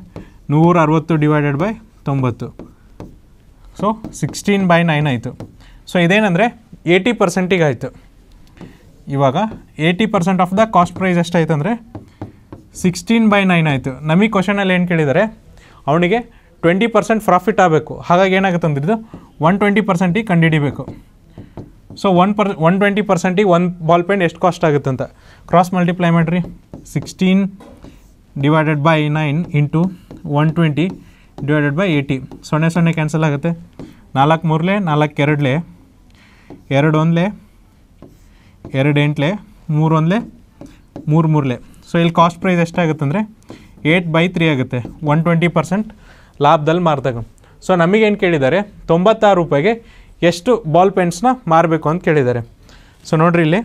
ನೂರ ಅರವತ್ತು ಡಿವೈಡೆಡ್ ಬೈ ತೊಂಬತ್ತು. ಸೊ ಸಿಕ್ಸ್ಟೀನ್ ಬೈ ನೈನ್ ಆಯಿತು. ಸೊ ಇದೇನಂದರೆ ಏಯ್ಟಿ ಪರ್ಸೆಂಟಿಗೆ ಆಯಿತು. ಇವಾಗ eighty percent of the cost price ಎಷ್ಟಾಯ್ತು ಅಂದರೆ ಸಿಕ್ಸ್ಟೀನ್ ಬೈ ನೈನ್ ಆಯಿತು. ನಮಗೆ ಕ್ವಶನಲ್ಲಿ ಏನು ಕೇಳಿದ್ದಾರೆ ಅವನಿಗೆ ಟ್ವೆಂಟಿ ಪರ್ಸೆಂಟ್ ಪ್ರಾಫಿಟ್ ಆಗಬೇಕು. ಹಾಗಾಗಿ ಏನಾಗುತ್ತೆ ಅಂದಿದ್ದು ಒನ್ ಟ್ವೆಂಟಿ ಪರ್ಸೆಂಟಿಗೆ ಕಂಡುಹಿಡಿಬೇಕು. So one per one twenty ಪರ್ಸೆಂಟಿಗೆ one ball pen ಎಷ್ಟು ಕಾಸ್ಟ್ ಆಗುತ್ತೆ ಅಂತ. ಕ್ರಾಸ್ ಮಲ್ಟಿಪ್ಲೈ ಮಾಡಿರಿ. Sixteen divided by nine into one twenty divided by eighty ಸೊನ್ನೆ ಸೊನ್ನೆ ಕ್ಯಾನ್ಸಲ್ ಆಗುತ್ತೆ. ನಾಲ್ಕು ಮೂರಲೆ, ನಾಲ್ಕು ಎರಡಲೆ. ಎರಡು ಒಂದಲೆ, ಎರಡು ಎಂಟ್ಲೆ, ಮೂರು ಒಂದಲೆ, ಮೂರು ಮೂರಲೆ. ಸೊ ಇಲ್ಲಿ ಕಾಸ್ಟ್ ಪ್ರೈಸ್ ಎಷ್ಟಾಗುತ್ತೆ ಅಂದರೆ ಏಯ್ಟ್ ಬೈ ತ್ರೀ ಆಗುತ್ತೆ. ಒನ್ ಟ್ವೆಂಟಿ ಪರ್ಸೆಂಟ್ ಲಾಭದಲ್ಲಿ ಮಾರಿದಾಗ. ಸೊ ನಮಗೇನು ಕೇಳಿದ್ದಾರೆ? ತೊಂಬತ್ತಾರು ರೂಪಾಯಿಗೆ ಎಷ್ಟು ಬಾಲ್ ಪೆನ್ಸ್ನ ಮಾರಬೇಕು ಅಂತ ಕೇಳಿದ್ದಾರೆ. ಸೊ ನೋಡ್ರಿ ಇಲ್ಲಿ.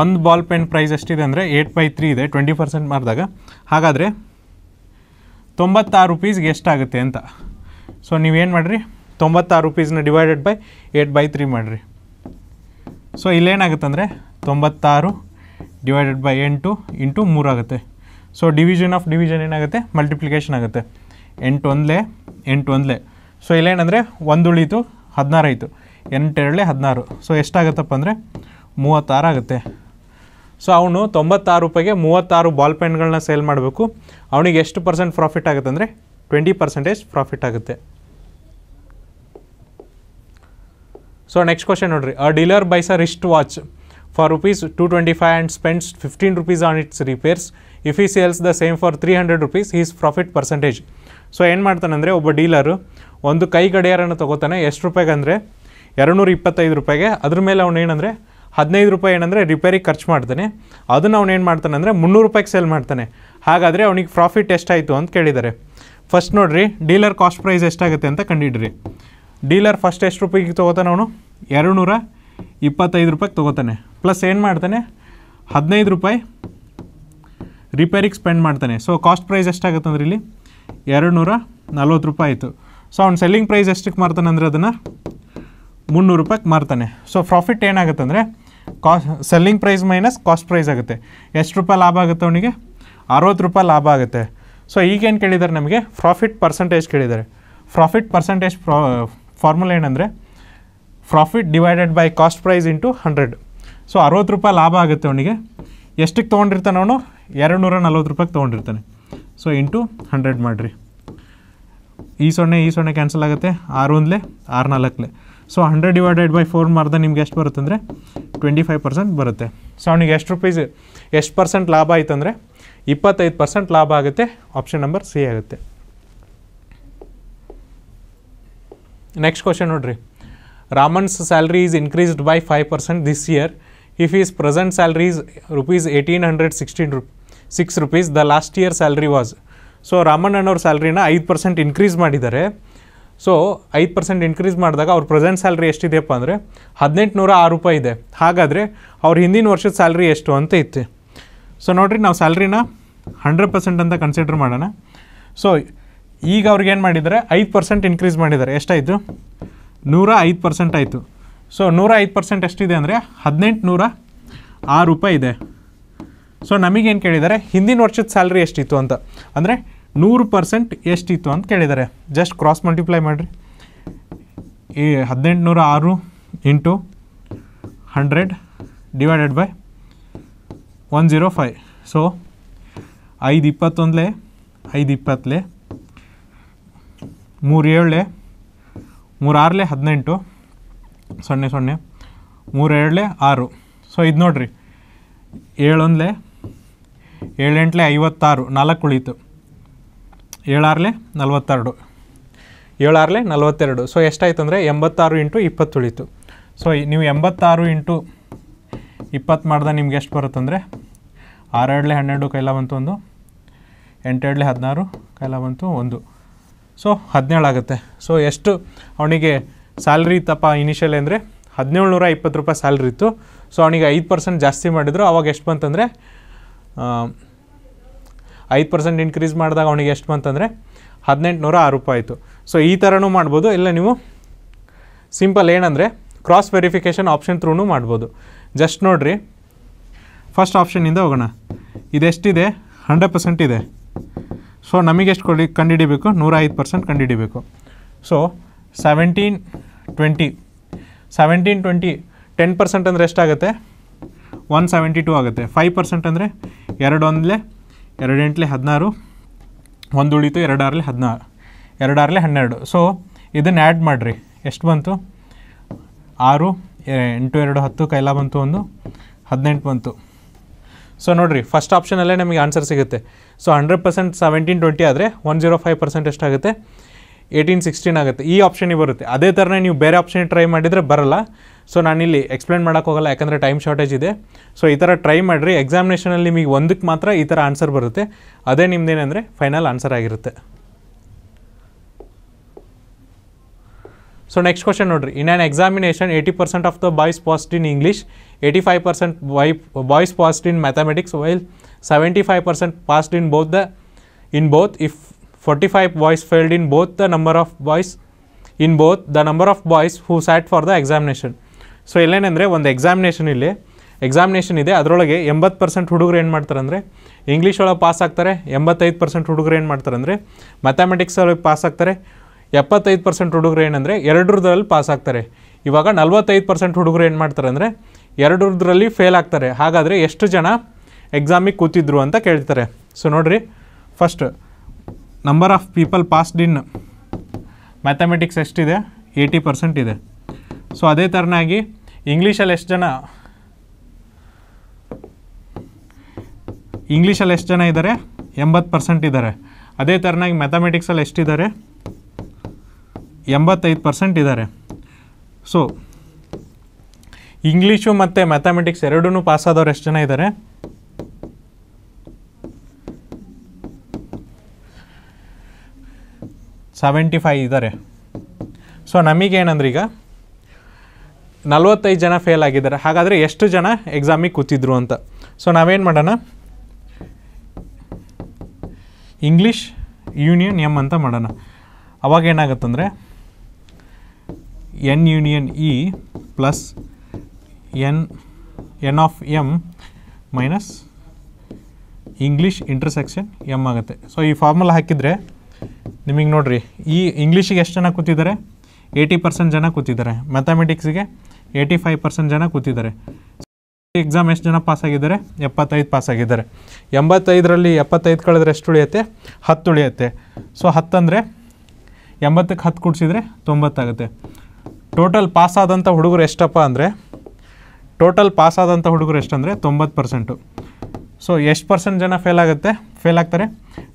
ಒಂದು ಬಾಲ್ ಪೆನ್ ಪ್ರೈಸ್ ಎಷ್ಟಿದೆ ಅಂದರೆ ಏಯ್ಟ್ ಬೈ ತ್ರೀ ಇದೆ ಟ್ವೆಂಟಿ ಪರ್ಸೆಂಟ್ ಮಾರಿದಾಗ. ಹಾಗಾದರೆ ತೊಂಬತ್ತಾರು ರುಪೀಸ್ಗೆ ಎಷ್ಟಾಗುತ್ತೆ ಅಂತ. ಸೊ ನೀವೇನು ಮಾಡಿರಿ? ತೊಂಬತ್ತಾರು ರುಪೀಸ್ನ divided by eight by three ಮಾಡಿರಿ. ಸೊ ಇಲ್ಲೇನಾಗುತ್ತೆ ಅಂದರೆ ತೊಂಬತ್ತಾರು ಡಿವೈಡೆಡ್ ಬೈ ಎಂಟು ಇಂಟು ಮೂರಾಗುತ್ತೆ ಸೊ ಡಿವಿಷನ್ ಆಫ್ ಡಿವಿಷನ್ ಏನಾಗುತ್ತೆ? ಮಲ್ಟಿಪ್ಲಿಕೇಶನ್ ಆಗುತ್ತೆ. ಎಂಟು ಒಂದಲೇ ಎಂಟು ಒಂದಲೇ. ಸೊ ಇಲ್ಲೇನಂದರೆ ಒಂದು ಉಳೀತು ಹದಿನಾರು ಆಯಿತು. ಎಂಟೆರಡಲೆ ಹದಿನಾರು. ಸೊ ಎಷ್ಟಾಗುತ್ತಪ್ಪ ಅಂದರೆ ಮೂವತ್ತಾರು ಆಗುತ್ತೆ. ಸೊ ಅವನು ತೊಂಬತ್ತಾರು ರೂಪಾಯಿಗೆ ಮೂವತ್ತಾರು ಬಾಲ್ ಪೆನ್ಗಳನ್ನ ಸೇಲ್ ಮಾಡಬೇಕು. ಅವನಿಗೆ ಎಷ್ಟು ಪರ್ಸೆಂಟ್ ಪ್ರಾಫಿಟ್ ಆಗುತ್ತೆ ಅಂದರೆ ಟ್ವೆಂಟಿ ಪರ್ಸೆಂಟೇಜ್ ಪ್ರಾಫಿಟ್ ಆಗುತ್ತೆ. ಸೊ ನೆಕ್ಸ್ಟ್ ಕ್ವಶನ್ ನೋಡಿರಿ. A dealer buys a wrist watch for rupees two twenty five and spends fifteen rupees on its repairs if he sells the same for three hundred rupees is profit percentage so ಏನು ಮಾಡ್ತಾನಂದರೆ ಒಬ್ಬ ಡೀಲರು ಒಂದು ಕೈ ಗಡಿಯಾರನ ತೊಗೋತಾನೆ. ಎಷ್ಟು ರೂಪಾಯಿಗೆ ಅಂದರೆ ಎರಡುನೂರ ಇಪ್ಪತ್ತೈದು ರೂಪಾಯಿಗೆ. ಅದ್ರ ಮೇಲೆ ಅವ್ನು ಏನಂದರೆ? ಹದಿನೈದು ರೂಪಾಯಿ ಏನಂದರೆ ರಿಪೇರಿಗೆ ಖರ್ಚು ಮಾಡ್ತಾನೆ. ಅದನ್ನು ಅವ್ನು ಏನು ಮಾಡ್ತಾನೆ ಅಂದರೆ ಮುನ್ನೂರು ರೂಪಾಯಿಗೆ ಸೇಲ್ ಮಾಡ್ತಾನೆ. ಹಾಗಾದರೆ ಅವನಿಗೆ ಪ್ರಾಫಿಟ್ ಎಷ್ಟಾಯಿತು ಅಂತ ಕೇಳಿದ್ದಾರೆ ಫಸ್ಟ್ ನೋಡಿರಿ ಡೀಲರ್ ಕಾಸ್ಟ್ ಪ್ರೈಸ್ ಎಷ್ಟಾಗುತ್ತೆ ಅಂತ ಕಂಡಿಡ್ರಿ. ಡೀಲರ್ ಫಸ್ಟ್ ಎಷ್ಟು ರೂಪಾಯಿಗೆ ತೊಗೋತಾನೆ ಅವನು? ಎರಡು ನೂರ ಇಪ್ಪತ್ತೈದು ರೂಪಾಯಿಗೆ ತೊಗೋತಾನೆ. ಪ್ಲಸ್ ಏನು ಮಾಡ್ತಾನೆ? ಹದಿನೈದು ರೂಪಾಯಿ ರಿಪೇರಿಗೆ ಸ್ಪೆಂಡ್ ಮಾಡ್ತಾನೆ. ಸೊ ಕಾಸ್ಟ್ ಪ್ರೈಸ್ ಎಷ್ಟಾಗುತ್ತೆ ಅಂದ್ರೆ ಇಲ್ಲಿ? ಎರಡು ನೂರ ನಲ್ವತ್ತು ರೂಪಾಯಿ ಆಯಿತು. ಸೊ ಅವ್ನು ಸೆಲ್ಲಿಂಗ್ ಪ್ರೈಸ್ ಎಷ್ಟಕ್ಕೆ ಮಾರ್ತಾನೆ ಅಂದರೆ ಅದನ್ನು? ಮುನ್ನೂರು ರೂಪಾಯಿಗೆ ಮಾರ್ತಾನೆ. ಸೊ ಪ್ರಾಫಿಟ್ ಏನಾಗುತ್ತೆ ಅಂದರೆ ಕಾಸ್ selling price minus cost price ಆಗುತ್ತೆ. ಎಷ್ಟು ರೂಪಾಯಿ ಲಾಭ ಆಗುತ್ತೆ ಅವನಿಗೆ? ಅರವತ್ತು ರೂಪಾಯಿ ಲಾಭ ಆಗುತ್ತೆ. ಸೊ ಈಗೇನು ಕೇಳಿದ್ದಾರೆ ನಮಗೆ? ಪ್ರಾಫಿಟ್ ಪರ್ಸೆಂಟೇಜ್ ಕೇಳಿದ್ದಾರೆ. ಪ್ರಾಫಿಟ್ ಪರ್ಸಂಟೇಜ್ ಫಾರ್ಮುಲಾ ಏನಂದರೆ profit divided by cost price into hundred so ಅರವತ್ತು ರೂಪಾಯಿ ಲಾಭ ಆಗುತ್ತೆ ಅವನಿಗೆ. ಎಷ್ಟಕ್ಕೆ ತೊಗೊಂಡಿರ್ತಾನೆ ಅವನು? ಎರಡು ನೂರ ನಲ್ವತ್ತು ರೂಪಾಯಿಗೆ ತೊಗೊಂಡಿರ್ತಾನೆ. ಸೊ ಇಂಟು ಹಂಡ್ರೆಡ್ ಮಾಡಿರಿ. ಈ ಸೊನ್ನೆ ಈ ಸೊನ್ನೆ ಕ್ಯಾನ್ಸಲ್ ಆಗುತ್ತೆ. ಆರು ಒಂದಲೇ ಆರು ನಾಲ್ಕಲೆ so hundred divided by four ಮಾರ್ದ ನಿಮ್ಗೆ ಎಷ್ಟು ಬರುತ್ತೆ ಅಂದರೆ? ಟ್ವೆಂಟಿ ಫೈವ್ ಪರ್ಸೆಂಟ್ ಬರುತ್ತೆ. ಸೊ ಅವನಿಗೆ ಎಷ್ಟು ರುಪೀಸ್ ಎಷ್ಟು ಪರ್ಸೆಂಟ್ ಲಾಭ ಆಯ್ತು ಅಂದರೆ? ಇಪ್ಪತ್ತೈದು ಪರ್ಸೆಂಟ್ ಲಾಭ ಆಗುತ್ತೆ. ಆಪ್ಷನ್ ನಂಬರ್ ಸಿ ಆಗುತ್ತೆ. ನೆಕ್ಸ್ಟ್ ಕ್ವಶನ್ ನೋಡ್ರಿ. Raman's salary is increased by five percent this year if his present salary is rupees eighteen hundred sixteen ರು six rupees the last year salary was so Raman ಅನ್ನೋರ ಸ್ಯಾಲ್ರಿನ ಐದು ಪರ್ಸೆಂಟ್ ಇನ್ಕ್ರೀಸ್ ಮಾಡಿದ್ದಾರೆ. ಸೊ ಐದು ಪರ್ಸೆಂಟ್ ಇನ್ಕ್ರೀಸ್ ಮಾಡಿದಾಗ ಅವ್ರ ಪ್ರೆಸೆಂಟ್ ಸ್ಯಾಲ್ರಿ ಎಷ್ಟಿದೆಯಪ್ಪ ಅಂದರೆ ಹದಿನೆಂಟುನೂರ ಆರು ರೂಪಾಯಿ ಇದೆ. ಹಾಗಾದರೆ ಅವ್ರ ಹಿಂದಿನ ವರ್ಷದ ಸ್ಯಾಲ್ರಿ ಎಷ್ಟು ಅಂತ ಇತ್ತು. ಸೊ ನೋಡಿರಿ, ನಾವು ಸ್ಯಾಲ್ರಿನ ಹಂಡ್ರೆಡ್ ಪರ್ಸೆಂಟ್ ಅಂತ ಕನ್ಸಿಡರ್ ಮಾಡೋಣ. ಸೊ ಈಗ ಅವ್ರಿಗೆ ಏನು ಮಾಡಿದ್ದಾರೆ? ಐದು ಪರ್ಸೆಂಟ್ ಇನ್ಕ್ರೀಸ್ ಮಾಡಿದ್ದಾರೆ. ಎಷ್ಟಾಯಿತು? ನೂರ ಐದು ಪರ್ಸೆಂಟ್ ಆಯಿತು. ಸೊ ನೂರ ಐದು ಪರ್ಸೆಂಟ್ ಎಷ್ಟಿದೆ ಅಂದರೆ ಹದಿನೆಂಟು ನೂರ ಆರು ರೂಪಾಯಿ ಇದೆ. ಸೊ ನಮಗೇನು ಕೇಳಿದ್ದಾರೆ? ಹಿಂದಿನ ವರ್ಷದ ಸ್ಯಾಲ್ರಿ ಎಷ್ಟಿತ್ತು ಅಂತ. ಅಂದರೆ ನೂರು ಪರ್ಸೆಂಟ್ ಎಷ್ಟಿತ್ತು ಅಂತ ಕೇಳಿದ್ದಾರೆ. ಜಸ್ಟ್ ಕ್ರಾಸ್ ಮಲ್ಟಿಪ್ಲೈ ಮಾಡಿರಿ. ಈ ಹದಿನೆಂಟುನೂರ ಆರು into hundred divided by one zero five so ಐದು ಇಪ್ಪತ್ತೊಂದಲೇ, ಐದು ಇಪ್ಪತ್ತಲೆ, ಮೂರು ಏಳಲೆ ಮೂರಾರಲೆ ಹದಿನೆಂಟು, ಸೊನ್ನೆ ಸೊನ್ನೆ, ಮೂರು ಏಳಲೆ ಆರು. ಸೊ ಇದು ನೋಡಿರಿ ಏಳೊಂದಲೆ, ಏಳೆಂಟಲೆ ಐವತ್ತಾರು, ನಾಲ್ಕು ಉಳೀತು ಏಳಾರಲೆ ನಲ್ವತ್ತೆರಡು. ಏಳಾರಲೆ ನಲ್ವತ್ತೆರಡು. ಸೊ ಎಷ್ಟಾಯ್ತು ಅಂದರೆ ಎಂಬತ್ತಾರು ಇಂಟು ಇಪ್ಪತ್ತು ಉಳಿತು. ಸೊ ನೀವು ಎಂಬತ್ತಾರು ಇಂಟು ಇಪ್ಪತ್ತು ಮಾಡಿದ ನಿಮ್ಗೆ ಎಷ್ಟು ಬರುತ್ತಂದರೆ ಆರೆರಡಲೆ ಹನ್ನೆರಡು ಕೈಲ ಬಂತು ಒಂದು, ಎಂಟೆರಡಲೆ ಹದಿನಾರು ಕೈಲ ಬಂತು ಒಂದು. ಸೊ ಹದಿನೇಳು ಆಗುತ್ತೆ. ಸೊ ಎಷ್ಟು ಅವನಿಗೆ ಸ್ಯಾಲ್ರಿ ಇತ್ತಪ್ಪ ಇನಿಷಿಯಲ್ ಅಂದರೆ ಹದಿನೇಳು ನೂರ ಇಪ್ಪತ್ತು ರೂಪಾಯಿ ಸ್ಯಾಲ್ರಿ ಇತ್ತು. ಸೊ ಅವನಿಗೆ ಐದು ಪರ್ಸೆಂಟ್ ಜಾಸ್ತಿ ಮಾಡಿದ್ರು. ಅವಾಗ ಎಷ್ಟು ಬಂತಂದರೆ ಐದು ಪರ್ಸೆಂಟ್ ಇನ್ಕ್ರೀಸ್ ಮಾಡಿದಾಗ ಅವನಿಗೆ ಎಷ್ಟು ಬಂತಂದರೆ ಹದಿನೆಂಟು ನೂರ ಆರು ರೂಪಾಯಿ ಆಯಿತು. ಸೊ ಈ ಥರನೂ ಮಾಡ್ಬೋದು. ಇಲ್ಲ, ನೀವು ಸಿಂಪಲ್ ಏನಂದರೆ ಕ್ರಾಸ್ ವೆರಿಫಿಕೇಷನ್ ಆಪ್ಷನ್ ಥ್ರೂನು ಮಾಡ್ಬೋದು. ಜಸ್ಟ್ ನೋಡಿರಿ. ಫಸ್ಟ್ ಆಪ್ಷನ್ನಿಂದ ಹೋಗೋಣ. ಇದೆಷ್ಟಿದೆ? ಹಂಡ್ರೆಡ್ ಪರ್ಸೆಂಟ್ ಇದೆ. ಸೊ ನಮಗೆ ಎಷ್ಟು ಕೊಡಿ ಕಂಡುಹಿಡಿಬೇಕು. ನೂರ ಐದು ಪರ್ಸೆಂಟ್ ಕಂಡುಹಿಡಿಬೇಕು. So seventeen twenty seventeen twenty ten percent ಅಂದರೆ ಎಷ್ಟಾಗುತ್ತೆ? ಒನ್ ಸೆವೆಂಟಿ ಟೂ ಆಗುತ್ತೆ. ಫೈವ್ ಪರ್ಸೆಂಟ್ ಅಂದರೆ ಎರಡು ಒಂದಲೇ ಎರಡು ಎಂಟ್ಲಿ ಹದಿನಾರು, ಒಂದು ಉಳಿತು ಎರಡು ಆರ್ಲಿ ಹದಿನಾರು ಎರಡು ಆರ್ಲಿ ಹನ್ನೆರಡು. ಸೊ ಇದನ್ನು ಆ್ಯಡ್ ಮಾಡಿರಿ. ಎಷ್ಟು ಬಂತು? ಆರು, ಎಂಟು, ಎರಡು, ಹತ್ತು, ಕೈಲ ಬಂತು ಒಂದು, ಹದಿನೆಂಟು ಬಂತು. ಸೊ ನೋಡಿರಿ ಫಸ್ಟ್ ಆಪ್ಷನಲ್ಲೇ ನಮಗೆ ಆನ್ಸರ್ ಸಿಗುತ್ತೆ. So hundred percent seventeen twenty ಆದರೆ ಒನ್ ಜೀರೋ ಫೈವ್ ಪರ್ಸೆಂಟ್ ಎಷ್ಟಾಗುತ್ತೆ ಏಯ್ಟೀನ್ ಸಿಕ್ಸ್ಟೀನ್ ಆಗುತ್ತೆ. ಈ ಆಪ್ಷನಿಗೆ ಬರುತ್ತೆ. ಅದೇ ಥರನೇ ನೀವು ಬೇರೆ ಆಪ್ಷನ್ ಟ್ರೈ ಮಾಡಿದರೆ ಬರಲ್ಲ. ಸೊ ನಾನಿಲ್ಲಿ ಎಕ್ಸ್ಪ್ಲೇನ್ ಮಾಡೋಕ್ಕೋಗಲ್ಲ ಯಾಕಂದರೆ ಟೈಮ್ ಶಾರ್ಟೇಜ್ ಇದೆ. ಸೊ ಈ ಥರ ಟ್ರೈ ಮಾಡಿರಿ. ಎಕ್ಸಾಮಿನೇಷನಲ್ಲಿ ನಿಮಗೆ ಒಂದಕ್ಕೆ ಮಾತ್ರ ಈ ಥರ ಆನ್ಸರ್ ಬರುತ್ತೆ. ಅದೇ ನಿಮ್ದೇನೆಂದರೆ ಫೈನಲ್ ಆನ್ಸರ್ ಆಗಿರುತ್ತೆ. ಸೊ ನೆಕ್ಸ್ಟ್ ಕ್ವಶನ್ ನೋಡಿರಿ. In an examination eighty percent of the boys passed in English eighty five percent why boys passed in mathematics while seventy five percent passed in both the in both if forty five boys failed in both the number of boys in both the number of boys who sat for the examination so ಇಲ್ಲೇನೆಂದರೆ ಒಂದು ಎಕ್ಸಾಮಿನೇಷನ್ ಇಲ್ಲಿ. ಎಕ್ಸಾಮಿನೇಷನ್ ಇದೆ. ಅದರೊಳಗೆ ಎಂಬತ್ತು ಪರ್ಸೆಂಟ್ ಹುಡುಗರು ಏನು ಮಾಡ್ತಾರೆ ಅಂದರೆ ಇಂಗ್ಲೀಷ್ ಒಳಗೆ ಪಾಸ್ ಆಗ್ತಾರೆ, ಎಂಬತ್ತೈದು ಪರ್ಸೆಂಟ್ ಹುಡುಗರು ಏನು ಮಾಡ್ತಾರೆ ಅಂದರೆ ಮ್ಯಾಥಮೆಟಿಕ್ಸ್ ಒಳಗೆ ಪಾಸ್ ಆಗ್ತಾರೆ, ಎಪ್ಪತ್ತೈದು ಪರ್ಸೆಂಟ್ ಹುಡುಗರು ಏನಂದರೆ ಎರಡರದ್ರಲ್ಲಿ ಪಾಸ್ ಆಗ್ತಾರೆ. ಇವಾಗ ನಲ್ವತ್ತೈದು ಪರ್ಸೆಂಟ್ ಹುಡುಗರು ಏನು ಮಾಡ್ತಾರೆ ಅಂದರೆ ಎರಡರದ್ರಲ್ಲಿ ಫೇಲ್ ಆಗ್ತಾರೆ. ಹಾಗಾದರೆ ಎಷ್ಟು ಜನ ಎಕ್ಸಾಮಿಗೆ ಕೂತಿದ್ರು ಅಂತ ಕೇಳ್ತಾರೆ. ಸೊ ನೋಡಿರಿ. First number of people passed in mathematics ಎಷ್ಟಿದೆ? ಏಯ್ಟಿ ಪರ್ಸೆಂಟ್ ಇದೆ. ಸೊ ಅದೇ ಥರನಾಗಿ ಇಂಗ್ಲೀಷಲ್ಲಿ ಎಷ್ಟು ಜನ? ಇಂಗ್ಲೀಷಲ್ಲಿ ಎಷ್ಟು ಜನ ಇದ್ದಾರೆ? ಎಂಬತ್ತು ಪರ್ಸೆಂಟ್ ಇದ್ದಾರೆ. ಅದೇ ಥರನಾಗಿ ಮ್ಯಾಥಮೆಟಿಕ್ಸಲ್ಲಿ ಎಷ್ಟಿದ್ದಾರೆ? ಎಂಬತ್ತೈದು ಪರ್ಸೆಂಟ್ ಇದ್ದಾರೆ. ಸೊ ಇಂಗ್ಲೀಷು ಮತ್ತು ಮ್ಯಾಥಮೆಟಿಕ್ಸ್ ಎರಡೂ ಪಾಸ್ ಆದವ್ರು ಎಷ್ಟು ಜನ ಇದ್ದಾರೆ? ಸೆವೆಂಟಿ ಫೈವ್ ಇದ್ದಾರೆ. ಸೊ ನಮಗೇನಂದ್ರೆ ಈಗ ನಲ್ವತ್ತೈದು ಜನ ಫೇಲ್ ಆಗಿದ್ದಾರೆ. ಹಾಗಾದರೆ ಎಷ್ಟು ಜನ ಎಕ್ಸಾಮಿಗೆ ಕೂತಿದ್ರು ಅಂತ? ಸೊ ನಾವೇನು ಮಾಡೋಣ? ಇಂಗ್ಲೀಷ್ ಯೂನಿಯನ್ ಎಂ ಅಂತ ಮಾಡೋಣ. ಅವಾಗ ಏನಾಗುತ್ತಂದರೆ N union E plus N N of M minus English intersection M ಆಗುತ್ತೆ. ಸೊ ಈ ಫಾರ್ಮುಲಾ ಹಾಕಿದರೆ, ನಿಮಗೆ ನೋಡಿರಿ, ಈ ಇಂಗ್ಲೀಷಿಗೆ ಎಷ್ಟು ಜನ ಕೂತಿದ್ದಾರೆ? ಏಯ್ಟಿ ಪರ್ಸೆಂಟ್ ಜನ ಕೂತಿದ್ದಾರೆ. ಮ್ಯಾಥಮೆಟಿಕ್ಸಿಗೆ ಏಯ್ಟಿ ಫೈವ್ ಪರ್ಸೆಂಟ್ ಜನ ಕೂತಿದ್ದಾರೆ. ಎಕ್ಸಾಮ್ ಎಷ್ಟು ಜನ ಪಾಸ್ ಆಗಿದ್ದಾರೆ? ಎಪ್ಪತ್ತೈದು ಪಾಸ್ ಆಗಿದ್ದಾರೆ. ಎಂಬತ್ತೈದರಲ್ಲಿ ಎಪ್ಪತ್ತೈದು ಕಳೆದ್ರೆ ಎಷ್ಟು ಉಳಿಯುತ್ತೆ? ಹತ್ತು ಉಳಿಯುತ್ತೆ. ಸೊ ಹತ್ತಂದರೆ ಎಂಬತ್ತಕ್ಕೆ ಹತ್ತು ಕೂಡಿಸಿದ್ರೆ ತೊಂಬತ್ತಾಗುತ್ತೆ ಟೋಟಲ್ ಪಾಸ್ ಆದಂಥ ಹುಡುಗರು ಎಷ್ಟಪ್ಪ ಅಂದರೆ ಟೋಟಲ್ ಪಾಸ್ ಆದಂಥ ಹುಡುಗರು ಎಷ್ಟಂದರೆ ತೊಂಬತ್ತು ಪರ್ಸೆಂಟು ಸೊ ಎಷ್ಟು ಪರ್ಸೆಂಟ್ ಜನ ಫೇಲ್ ಆಗುತ್ತೆ? ಫೇಲ್ ಆಗ್ತಾರೆ.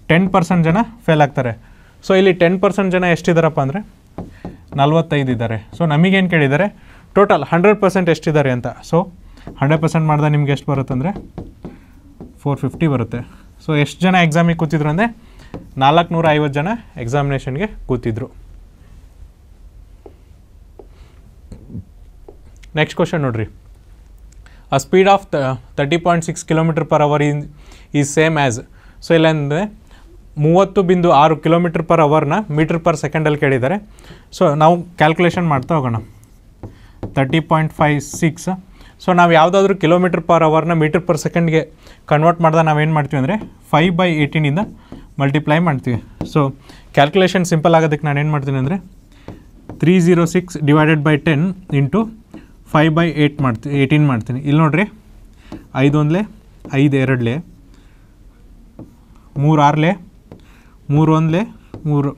ಟೆನ್ ಪರ್ಸೆಂಟ್ ಜನ ಫೇಲ್ ಆಗ್ತಾರೆ. ಸೊ ಇಲ್ಲಿ ಟೆನ್ ಪರ್ಸೆಂಟ್ ಜನ ಎಷ್ಟಿದ್ದಾರಪ್ಪ ಅಂದರೆ ನಲ್ವತ್ತೈದು ಇದ್ದಾರೆ. ಸೊ ನಮಗೇನು ಕೇಳಿದ್ದಾರೆ ಟೋಟಲ್ ಹಂಡ್ರೆಡ್ ಪರ್ಸೆಂಟ್ ಎಷ್ಟಿದ್ದಾರೆ ಅಂತ. ಸೊ ಹಂಡ್ರೆಡ್ ಪರ್ಸೆಂಟ್ ಮಾಡಿದಾಗ ನಿಮ್ಗೆ ಎಷ್ಟು ಬರುತ್ತೆ ಅಂದರೆ ಫೋರ್ ಫಿಫ್ಟಿ ಬರುತ್ತೆ. ಸೊ ಎಷ್ಟು ಜನ ಎಕ್ಸಾಮಿಗೆ ಕೂತಿದ್ರು ಅಂದರೆ ನಾಲ್ಕುನೂರ ಐವತ್ತು ಜನ ಎಕ್ಸಾಮಿನೇಷನ್ಗೆ ಕೂತಿದ್ರು. ನೆಕ್ಸ್ಟ್ ಕ್ವಶನ್ ನೋಡ್ರಿ. A speed of th- 30.6 kilometre per hour in is same as so ಇಲ್ಲ ಅಂದರೆ ಮೂವತ್ತು ಬಿಂದು ಆರು ಕಿಲೋಮೀಟರ್ ಪರ್ ಅವರ್ನ ಮೀಟರ್ ಪರ್ ಸೆಕೆಂಡಲ್ಲಿ ಕೇಳಿದ್ದಾರೆ. ಸೊ ನಾವು ಕ್ಯಾಲ್ಕುಲೇಷನ್ ಮಾಡ್ತಾ ಹೋಗೋಣ. Thirty point five six so ನಾವು ಯಾವುದಾದ್ರೂ ಕಿಲೋಮೀಟರ್ ಪರ್ ಅವರ್ನ ಮೀಟರ್ ಪರ್ ಸೆಕೆಂಡ್ಗೆ ಕನ್ವರ್ಟ್ ಮಾಡಿದಾಗ ನಾವೇನು ಮಾಡ್ತೀವಿ ಅಂದರೆ ಫೈವ್ ಬೈ ಏಯ್ಟೀನಿಂದ ಮಲ್ಟಿಪ್ಲೈ ಮಾಡ್ತೀವಿ. ಸೊ ಕ್ಯಾಲ್ಕುಲೇಷನ್ ಸಿಂಪಲ್ ಆಗೋದಕ್ಕೆ ನಾನು ಏನು ಮಾಡ್ತೀನಿ ಅಂದರೆ three zero six divided by ten into five by eight ಮಾಡ್ತೀನಿ ಏಯ್ಟೀನ್ ಮಾಡ್ತೀನಿ. ಇಲ್ಲಿ ನೋಡ್ರಿ ಐದು ಒಂದ್ಲೆ ಐದು ಎರಡ್ಲೆ ಮೂರು ಆರ್ಲೆ ಮೂರು ಒಂದ್ಲೆ? ಮೂರು.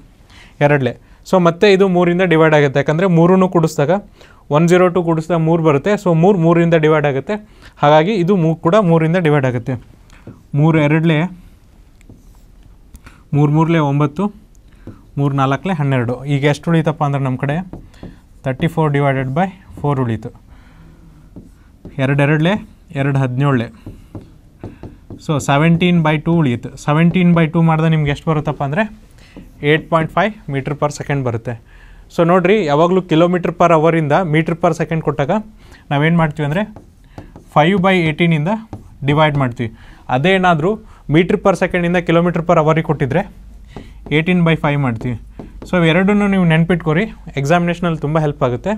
ಎರಡ್ಲೆ. ಸೊ ಮತ್ತೆ ಇದು ಮೂರಿಂದ ಡಿವೈಡ್ ಆಗುತ್ತೆ. ಯಾಕಂದರೆ ಮೂರನ್ನು ಕೂಡಿಸಿದಾಗ ಒನ್ ಜೀರೋ ಟು ಕೂಡಿಸಿದಾಗ ಮೂರು ಬರುತ್ತೆ. ಸೊ ಮೂರು ಮೂರಿಂದ ಡಿವೈಡ್ ಆಗುತ್ತೆ. ಹಾಗಾಗಿ ಇದು ಮೂ ಕೂಡ ಮೂರಿಂದ ಡಿವೈಡ್ ಆಗುತ್ತೆ. ಮೂರು ಎರಡ್ಲೆ, ಮೂರು ಮೂರಲೆ ಒಂಬತ್ತು, ಮೂರು ನಾಲ್ಕಲೆ ಹನ್ನೆರಡು. ಈಗ ಎಷ್ಟು ಉಳಿತಪ್ಪ ಅಂದರೆ ನಮ್ಮ ಕಡೆ thirty four divided by four ಉಳೀತು. ಎರಡೆರಡಲೇ, ಎರಡು ಹದಿನೇಳಲೆ ಸೊ ಸೆವೆಂಟೀನ್ ಬೈ ಟೂ ಉಳಿಯುತ್ತೆ. ಸೆವೆಂಟೀನ್ ಬೈ ಟೂ ಮಾಡಿದ್ರೆ ನಿಮ್ಗೆ ಎಷ್ಟು ಬರುತ್ತಪ್ಪ ಅಂದರೆ eight point five metre per second ಬರುತ್ತೆ. ಸೊ ನೋಡಿರಿ, ಯಾವಾಗಲೂ ಕಿಲೋಮೀಟ್ರ್ ಪರ್ ಅವರಿಂದ ಮೀಟ್ರ್ ಪರ್ ಸೆಕೆಂಡ್ ಕೊಟ್ಟಾಗ ನಾವೇನು ಮಾಡ್ತೀವಿ ಅಂದರೆ ಫೈವ್ ಬೈ ಏಯ್ಟೀನಿಂದ ಡಿವೈಡ್ ಮಾಡ್ತೀವಿ. ಅದೇನಾದರೂ ಮೀಟ್ರ್ ಪರ್ ಸೆಕೆಂಡಿಂದ ಕಿಲೋಮೀಟ್ರ್ ಪರ್ ಅವರಿಗೆ ಕೊಟ್ಟಿದ್ರೆ ಏಯ್ಟೀನ್ ಬೈ ಫೈವ್ ಮಾಡ್ತೀವಿ. ಸೊ ಎರಡನ್ನೂ ನೀವು ನೆನ್ಪಿಟ್ಕೊರಿ. ಎಕ್ಸಾಮಿನೇಷನಲ್ಲಿ ತುಂಬ ಹೆಲ್ಪ್ ಆಗುತ್ತೆ.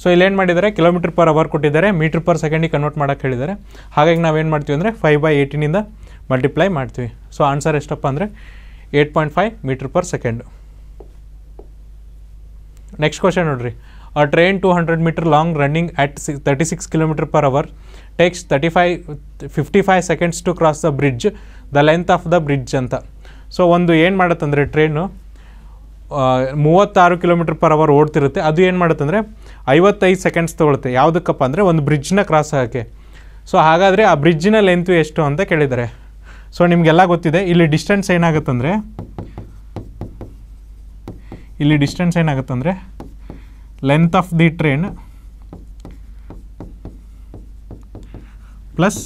ಸೊ ಇಲ್ಲೇನು ಮಾಡಿದ್ದಾರೆ? ಕಿಲೋಮೀಟರ್ ಪರ್ ಅವರ್ ಕೊಟ್ಟಿದ್ದಾರೆ. ಮೀಟ್ರ್ ಪರ್ ಸೆಕೆಂಡಿಗೆ ಕನ್ವರ್ಟ್ ಮಾಡೋಕೆ ಹೇಳಿದ್ದಾರೆ. ಹಾಗಾಗಿ ನಾವೇನು ಮಾಡ್ತೀವಿ ಅಂದರೆ ಫೈವ್ ಬೈ ಏಯ್ಟೀನಿಂದ ಮಲ್ಟಿಪ್ಲೈ ಮಾಡ್ತೀವಿ. ಸೊ ಆನ್ಸರ್ ಎಷ್ಟಪ್ಪ ಅಂದರೆ eight point five metre per second next question ನೋಡಿರಿ. A train two hundred metre long running at six thirty six kilometre per hour takes thirty five fifty five seconds to cross the bridge the length of the bridge ಅಂತ. ಸೊ ಒಂದು ಏನು ಮಾಡುತ್ತಂದರೆ ಟ್ರೈನು ಮೂವತ್ತಾರು ಕಿಲೋಮೀಟರ್ ಪರ್ ಅವರ್ ಓಡ್ತಿರುತ್ತೆ. ಅದು ಏನು ಮಾಡುತ್ತಂದರೆ ಐವತ್ತೈದು ಸೆಕೆಂಡ್ಸ್ ತೊಗೊಳುತ್ತೆ. ಯಾವುದಕ್ಕಪ್ಪ ಅಂದರೆ ಒಂದು ಬ್ರಿಡ್ಜ್ನ ಕ್ರಾಸ್ ಆಗೋಕ್ಕೆ. ಸೊ ಹಾಗಾದರೆ ಆ ಬ್ರಿಡ್ಜಿನ ಲೆಂತು ಎಷ್ಟು ಅಂತ ಕೇಳಿದ್ದಾರೆ. ಸೊ ನಿಮಗೆಲ್ಲ ಗೊತ್ತಿದೆ. ಇಲ್ಲಿ ಡಿಸ್ಟೆನ್ಸ್ ಏನಾಗುತ್ತಂದರೆ, ಇಲ್ಲಿ distance ಏನಾಗುತ್ತಂದರೆ length of the train plus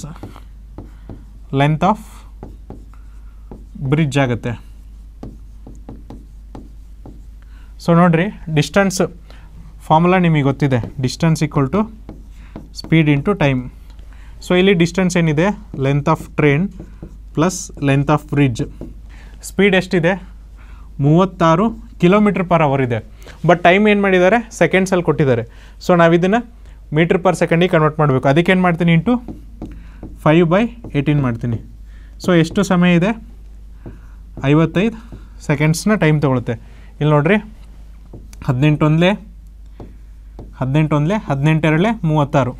length of bridge ಆಗುತ್ತೆ. ಸೊ ನೋಡಿರಿ ಡಿಸ್ಟೆನ್ಸ್ ಫಾರ್ಮುಲಾ ನಿಮಗೆ ಗೊತ್ತಿದೆ. Distance equal to speed into time so ಇಲ್ಲಿ ಡಿಸ್ಟೆನ್ಸ್ ಏನಿದೆ? Length of train plus length of bridge speed ಎಷ್ಟಿದೆ? ಮೂವತ್ತಾರು ಕಿಲೋಮೀಟ್ರ್ ಪರ್ ಅವರ್ ಇದೆ. ಬಟ್ ಟೈಮ್ ಏನು ಮಾಡಿದ್ದಾರೆ? ಸೆಕೆಂಡ್ಸಲ್ಲಿ ಕೊಟ್ಟಿದ್ದಾರೆ. ಸೊ ನಾವು ಇದನ್ನು ಮೀಟ್ರ್ ಪರ್ ಸೆಕೆಂಡಿಗೆ ಕನ್ವರ್ಟ್ ಮಾಡಬೇಕು. ಅದಕ್ಕೆ ಏನು ಮಾಡ್ತೀನಿ ಇಂಟು ಫೈವ್ ಬೈ ಏಯ್ಟೀನ್ ಮಾಡ್ತೀನಿ. ಸೊ ಎಷ್ಟು ಸಮಯ ಇದೆ? ಐವತ್ತೈದು ಸೆಕೆಂಡ್ಸ್ನ ಟೈಮ್ ತೊಗೊಳುತ್ತೆ. ಇಲ್ಲಿ ನೋಡಿರಿ. ಹದಿನೆಂಟು ಹದಿನೆಂಟು ಒಂದಲೇ ಹದಿನೆಂಟೆರಡಲೇ, ಮೂವತ್ತಾರು.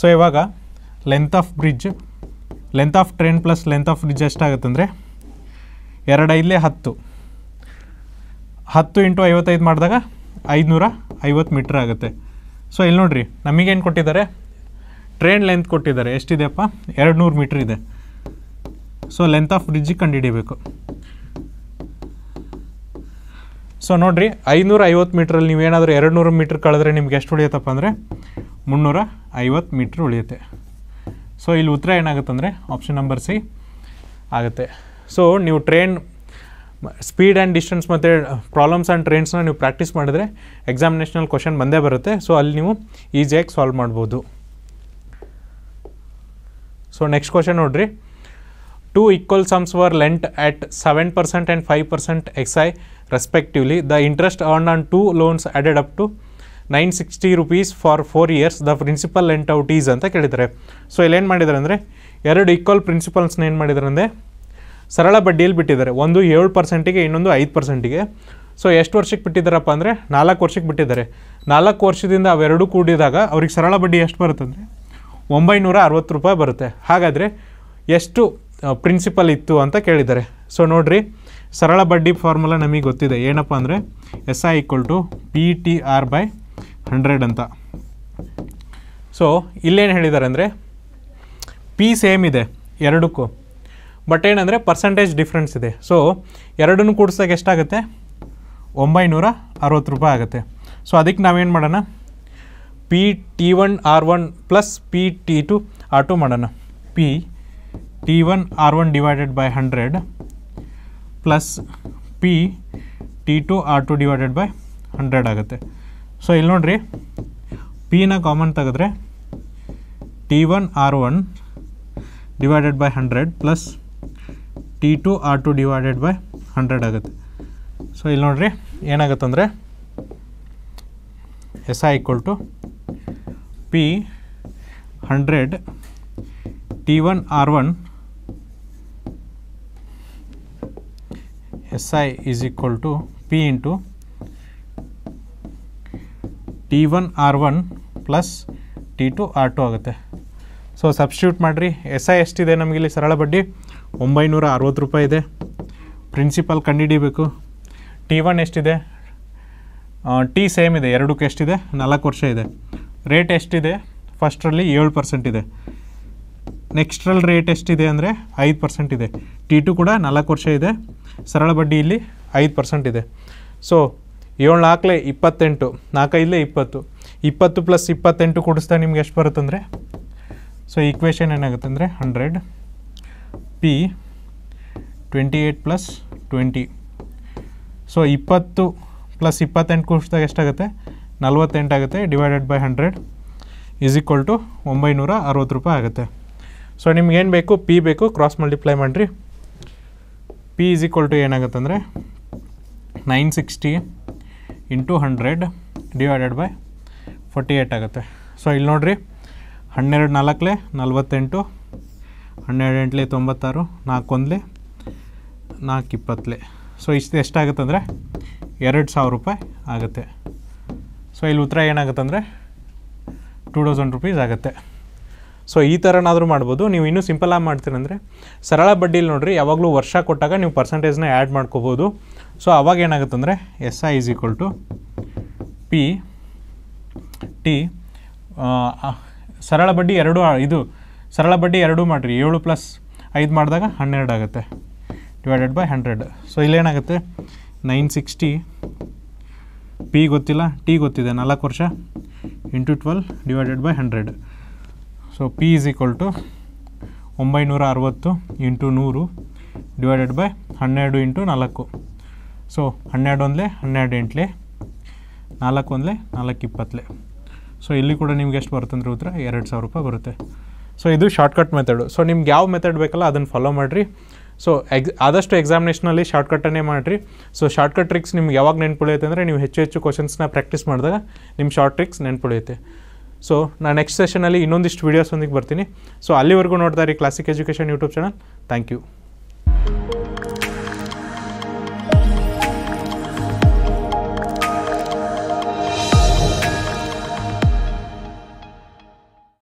ಸೊ ಇವಾಗ length of bridge length of train plus length of bridge ಎಷ್ಟಾಗುತ್ತಂದರೆ ಎರಡು ಐದಲೇ ಹತ್ತು. ಹತ್ತು ಇಂಟು ಐವತ್ತೈದು ಮಾಡಿದಾಗ ಐದುನೂರ ಐವತ್ತು ಮೀಟ್ರ್ ಆಗುತ್ತೆ. ಸೊ ಇಲ್ಲಿ ನೋಡಿರಿ, ನಮಗೇನು ಕೊಟ್ಟಿದ್ದಾರೆ? ಟ್ರೈನ್ ಲೆಂತ್ ಕೊಟ್ಟಿದ್ದಾರೆ. ಎಷ್ಟಿದೆಯಪ್ಪ? ಎರಡು ನೂರು ಮೀಟ್ರ್ ಇದೆ. ಸೊ ಲೆಂತ್ ಆಫ್ ಬ್ರಿಡ್ಜಿಗೆ ಕಂಡುಹಿಡಿಯಬೇಕು ಸೊ ನೋಡಿರಿ ಐನೂರ ಐವತ್ತು ಮೀಟ್ರಲ್ಲಿ ನೀವೇನಾದರೂ ಎರಡು ನೂರು ಮೀಟ್ರ್ ಕಳೆದ್ರೆ ನಿಮ್ಗೆ ಎಷ್ಟು ಉಳಿಯುತ್ತಪ್ಪ ಅಂದರೆ ಮುನ್ನೂರ ಐವತ್ತು ಮೀಟ್ರ್ ಉಳಿಯುತ್ತೆ. ಸೊ ಇಲ್ಲಿ ಉತ್ತರ ಏನಾಗುತ್ತೆ ಅಂದರೆ ಆಪ್ಷನ್ ನಂಬರ್ ಸಿ ಆಗುತ್ತೆ. ಸೊ ನೀವು ಟ್ರೈನ್ ಸ್ಪೀಡ್ ಆ್ಯಂಡ್ ಡಿಸ್ಟೆನ್ಸ್ ಮತ್ತು ಪ್ರಾಬ್ಲಮ್ಸ್ ಆ್ಯಂಡ್ ಟ್ರೈನ್ಸ್ನ ನೀವು ಪ್ರಾಕ್ಟೀಸ್ ಮಾಡಿದ್ರೆ ಎಕ್ಸಾಮಿನೇಷನಲ್ಲಿ ಕ್ವಶನ್ ಬಂದೇ ಬರುತ್ತೆ. ಸೊ ಅಲ್ಲಿ ನೀವು ಈಸಿಯಾಗಿ ಸಾಲ್ವ್ ಮಾಡ್ಬೋದು. ಸೊ ನೆಕ್ಸ್ಟ್ ಕ್ವಶನ್ ನೋಡ್ರಿ. Two equal sums were lent at seven percent and five percent X I respectively the interest earn on two loans added up to nine sixty rupees for four years the principal lent out is ಅಂತ ಕೇಳಿದ್ದಾರೆ. ಸೊ ಇಲ್ಲೇನು ಮಾಡಿದ್ದಾರೆ ಅಂದರೆ, ಎರಡು ಈಕ್ವಲ್ ಪ್ರಿನ್ಸಿಪಲ್ಸ್ನ ಏನು ಮಾಡಿದ್ದಾರೆ ಅಂದರೆ, ಸರಳ ಬಡ್ಡಿಯಲ್ಲಿ ಬಿಟ್ಟಿದ್ದಾರೆ. ಒಂದು ಏಳು ಪರ್ಸೆಂಟಿಗೆ ಇನ್ನೊಂದು ಐದು ಪರ್ಸೆಂಟಿಗೆ ಸೊ ಎಷ್ಟು ವರ್ಷಕ್ಕೆ ಬಿಟ್ಟಿದ್ದಾರಪ್ಪ ಅಂದರೆ, ನಾಲ್ಕು ವರ್ಷಕ್ಕೆ ಬಿಟ್ಟಿದ್ದಾರೆ. ನಾಲ್ಕು ವರ್ಷದಿಂದ ಅವೆರಡೂ ಕೂಡಿದಾಗ ಅವ್ರಿಗೆ ಸರಳ ಬಡ್ಡಿ ಎಷ್ಟು ಬರುತ್ತೆ ಅಂದರೆ, ಒಂಬೈನೂರ ಅರವತ್ತು ರೂಪಾಯಿ ಬರುತ್ತೆ. ಹಾಗಾದರೆ, ಎಷ್ಟು ಪ್ರಿನ್ಸಿಪಲ್ ಇತ್ತು ಅಂತ ಕೇಳಿದ್ದಾರೆ. ಸೊ ನೋಡಿರಿ. ಸರಳ ಬಡ್ಡಿ ಫಾರ್ಮುಲಾ ನಮಗೆ ಗೊತ್ತಿದೆ. ಏನಪ್ಪ ಅಂದರೆ S I equal to P T R by hundred ಅಂತ. ಸೊ ಇಲ್ಲೇನು ಹೇಳಿದ್ದಾರೆ ಅಂದರೆ ಪಿ ಸೇಮ್ ಇದೆ, ಎರಡಕ್ಕೂ. ಬಟ್ ಏನಂದರೆ ಪರ್ಸೆಂಟೇಜ್ ಡಿಫ್ರೆನ್ಸ್ ಇದೆ. ಸೊ ಎರಡನ್ನೂ ಕೂಡಿಸ್ದಾಗ ಎಷ್ಟಾಗುತ್ತೆ? ಒಂಬೈನೂರ ಅರವತ್ತು ರೂಪಾಯಿ ಆಗುತ್ತೆ. ಸೊ ಅದಕ್ಕೆ ನಾವೇನು ಮಾಡೋಣ? P T one R one plus P T two R two ಮಾಡೋಣ. P T one R one divided by hundred plus P T two R two divided by hundred ಆಗುತ್ತೆ. ಸೊ ಇಲ್ಲಿ ನೋಡ್ರಿ ಪಿನ ಕಾಮನ್ ತೆಗೆದ್ರೆ T one R one divided by hundred plus T two R two divided by hundred ಆಗುತ್ತೆ. ಸೊ ಇಲ್ಲಿ ನೋಡ್ರಿ ಏನಾಗುತ್ತೆ ಅಂದರೆ S I equal to P hundred T one R one S I is equal to P into T one R one plus T two R two ಆಗುತ್ತೆ. ಸೊ ಸಬ್ಸ್ಟ್ಯೂಟ್ ಮಾಡಿರಿ. ಎಸ್ ಐ ಎಷ್ಟಿದೆ ನಮಗಿಲ್ಲಿ ಸರಳ ಬಡ್ಡಿ? ಒಂಬೈನೂರ ಅರವತ್ತು ರೂಪಾಯಿ ಇದೆ. ಪ್ರಿನ್ಸಿಪಲ್ ಕಂಡುಹಿಡಿಬೇಕು. ಟಿ ಒನ್ ಎಷ್ಟಿದೆ? ಟಿ ಸೇಮ್ ಇದೆ. ಎರಡಕ್ಕೆ ಎಷ್ಟಿದೆ? ನಾಲ್ಕು ವರ್ಷ ಇದೆ. ರೇಟ್ ಎಷ್ಟಿದೆ? ಫಸ್ಟ್ರಲ್ಲಿ ಏಳು ಪರ್ಸೆಂಟ್ ಇದೆ. ನೆಕ್ಸ್ಟ್ರಲ್ಲಿ ರೇಟ್ ಎಷ್ಟಿದೆ ಅಂದರೆ ಐದು ಪರ್ಸೆಂಟ್ ಇದೆ. ಟಿ ಟು ಕೂಡ ನಾಲ್ಕು ವರ್ಷ ಇದೆ. ಸರಳ ಬಡ್ಡಿ ಇಲ್ಲಿ ಐದು ಪರ್ಸೆಂಟ್ ಇದೆ. ಸೊ ಏಳು ನಾಲ್ಕಲೆ ಇಪ್ಪತ್ತೆಂಟು, ನಾಲ್ಕೈದಲೇ ಇಪ್ಪತ್ತು. ಇಪ್ಪತ್ತು ಪ್ಲಸ್ ಇಪ್ಪತ್ತೆಂಟು ಕೊಡಿಸ್ತಾ ನಿಮ್ಗೆ ಎಷ್ಟು ಬರುತ್ತಂದರೆ ಸೊ ಈಕ್ವೇಷನ್ ಏನಾಗುತ್ತೆ ಅಂದರೆ hundred P twenty eight plus twenty so ಇಪ್ಪತ್ತು ಪ್ಲಸ್ ಇಪ್ಪತ್ತೆಂಟು ಕೂಡಿಸಿದಾಗ ಎಷ್ಟಾಗುತ್ತೆ? ನಲ್ವತ್ತೆಂಟು ಆಗುತ್ತೆ divided by hundred is equal to ಒಂಬೈನೂರ ಅರವತ್ತು ರೂಪಾಯಿ ಆಗುತ್ತೆ. ಸೊ ನಿಮ್ಗೇನು ಬೇಕು? ಪಿ ಬೇಕು ಕ್ರಾಸ್ ಮಲ್ಟಿಪ್ಲೈ ಮಾಡಿರಿ. ಪಿ ಈಸ್ ಈಕ್ವಲ್ ಟು ಏನಾಗುತ್ತೆ ಅಂದರೆ nine sixty into hundred divided by forty eight ಆಗುತ್ತೆ. ಸೊ ಇಲ್ಲಿ ನೋಡಿರಿ, ಹನ್ನೆರಡು ನಾಲ್ಕಲೆ ನಲ್ವತ್ತೆಂಟು, ಹನ್ನೆರಡು ಎಂಟ್ಲೆ ತೊಂಬತ್ತಾರು, ನಾಲ್ಕೊಂದ್ಲೆ ನಾಲ್ಕು ಇಪ್ಪತ್ತಲೆ ಸೊ ಇಷ್ಟು ಎಷ್ಟಾಗುತ್ತೆ ಅಂದರೆ ಎರಡು ಸಾವಿರ ರೂಪಾಯಿ ಆಗುತ್ತೆ. ಸೊ ಇಲ್ಲಿ ಉತ್ತರ ಏನಾಗುತ್ತೆ ಅಂದರೆ ಟೂ ತೌಸಂಡ್ ರುಪೀಸ್ ಆಗುತ್ತೆ. ಸೊ ಈ ಥರನಾದರೂ ಮಾಡ್ಬೋದು. ನೀವು ಇನ್ನೂ ಸಿಂಪಲಾಗಿ ಮಾಡ್ತೀರಂದರೆ ಸರಳ ಬಡ್ಡಿಲಿ ನೋಡಿರಿ, ಯಾವಾಗಲೂ ವರ್ಷ ಕೊಟ್ಟಾಗ ನೀವು ಪರ್ಸಂಟೇಜ್ನ ಆ್ಯಡ್ ಮಾಡ್ಕೋಬೋದು. ಸೊ ಅವಾಗ ಏನಾಗುತ್ತೆ ಅಂದರೆ S I is equal to P T ಸರಳ ಬಡ್ಡಿ ಎರಡು, ಇದು ಸರಳ ಬಡ್ಡಿ ಎರಡು ಮಾಡಿರಿ. ಏಳು ಪ್ಲಸ್ ಐದು ಮಾಡಿದಾಗ ಹನ್ನೆರಡು ಆಗುತ್ತೆ. ಡಿವೈಡೆಡ್ ಬೈ ಹಂಡ್ರೆಡ್ ಸೊ ಇಲ್ಲೇನಾಗುತ್ತೆ ನೈನ್ ಸಿಕ್ಸ್ಟಿ ಪಿ ಗೊತ್ತಿಲ್ಲ ಟಿ ಗೊತ್ತಿದೆ. ನಾಲ್ಕು ವರ್ಷ into twelve divided by hundred so P is equal to ಒಂಬೈನೂರ ಅರವತ್ತು ಇಂಟು ನೂರು ಡಿವೈಡೆಡ್ ಬೈ ಹನ್ನೆರಡು ಇಂಟು ನಾಲ್ಕು. ಸೊ ಹನ್ನೆರಡು ಒಂದಲೇ ಹನ್ನೆರಡು ಎಂಟ್ಲೆ, ನಾಲ್ಕು ಒಂದಲೇ ನಾಲ್ಕು ಇಪ್ಪತ್ತಲೆ ಸೊ ಇಲ್ಲಿ ಕೂಡ ನಿಮ್ಗೆ ಎಷ್ಟು ಬರುತ್ತೆ ಅಂದರೆ ಉತ್ತರ ಎರಡು ಸಾವಿರ ರೂಪಾಯಿ ಬರುತ್ತೆ. ಸೊ ಇದು ಶಾರ್ಟ್ಕಟ್ ಮೆಥಡು ಸೊ ನಿಮ್ಗೆ ಯಾವ ಮೆಥಡ್ ಬೇಕಲ್ಲ ಅದನ್ನು ಫಾಲೋ ಮಾಡಿರಿ. ಸೊ ಎಕ್ಸ್ ಆದಷ್ಟು ಎಕ್ಸಾಮಿನೇಷನಲ್ಲಿ ಶಾರ್ಟ್ಕಟ್ಟನ್ನೇ ಮಾಡಿರಿ. ಸೊ ಶಾರ್ಟ್ಕಟ್ ಟ್ರಿಕ್ಸ್ ನಿಮ್ಗೆ ಯಾವಾಗ ನೆನ್ಪುಳಿಯುತ್ತೆ ಅಂದರೆ ನೀವು ಹೆಚ್ಚು ಹೆಚ್ಚು ಕ್ವಶನ್ಸ್ನ ಪ್ರಾಕ್ಟೀಸ್ ಮಾಡಿದಾಗ ನಿಮ್ಮ ಶಾರ್ಟ್ ಟ್ರಿಕ್ಸ್ ನೆನ್ಪುಳಿಯುತ್ತೆ. ಸೊ ನಾನು ನೆಕ್ಸ್ಟ್ ಸೆಷನಲ್ಲಿ ಇನ್ನೊಂದಿಷ್ಟು ವೀಡಿಯೋಸ್ ಒಂದಿಗೆ ಬರ್ತೀನಿ. ಸೊ ಅಲ್ಲಿವರೆಗೂ ನೋಡ್ತಾ ಇರಿ Classic Education YouTube channel thank you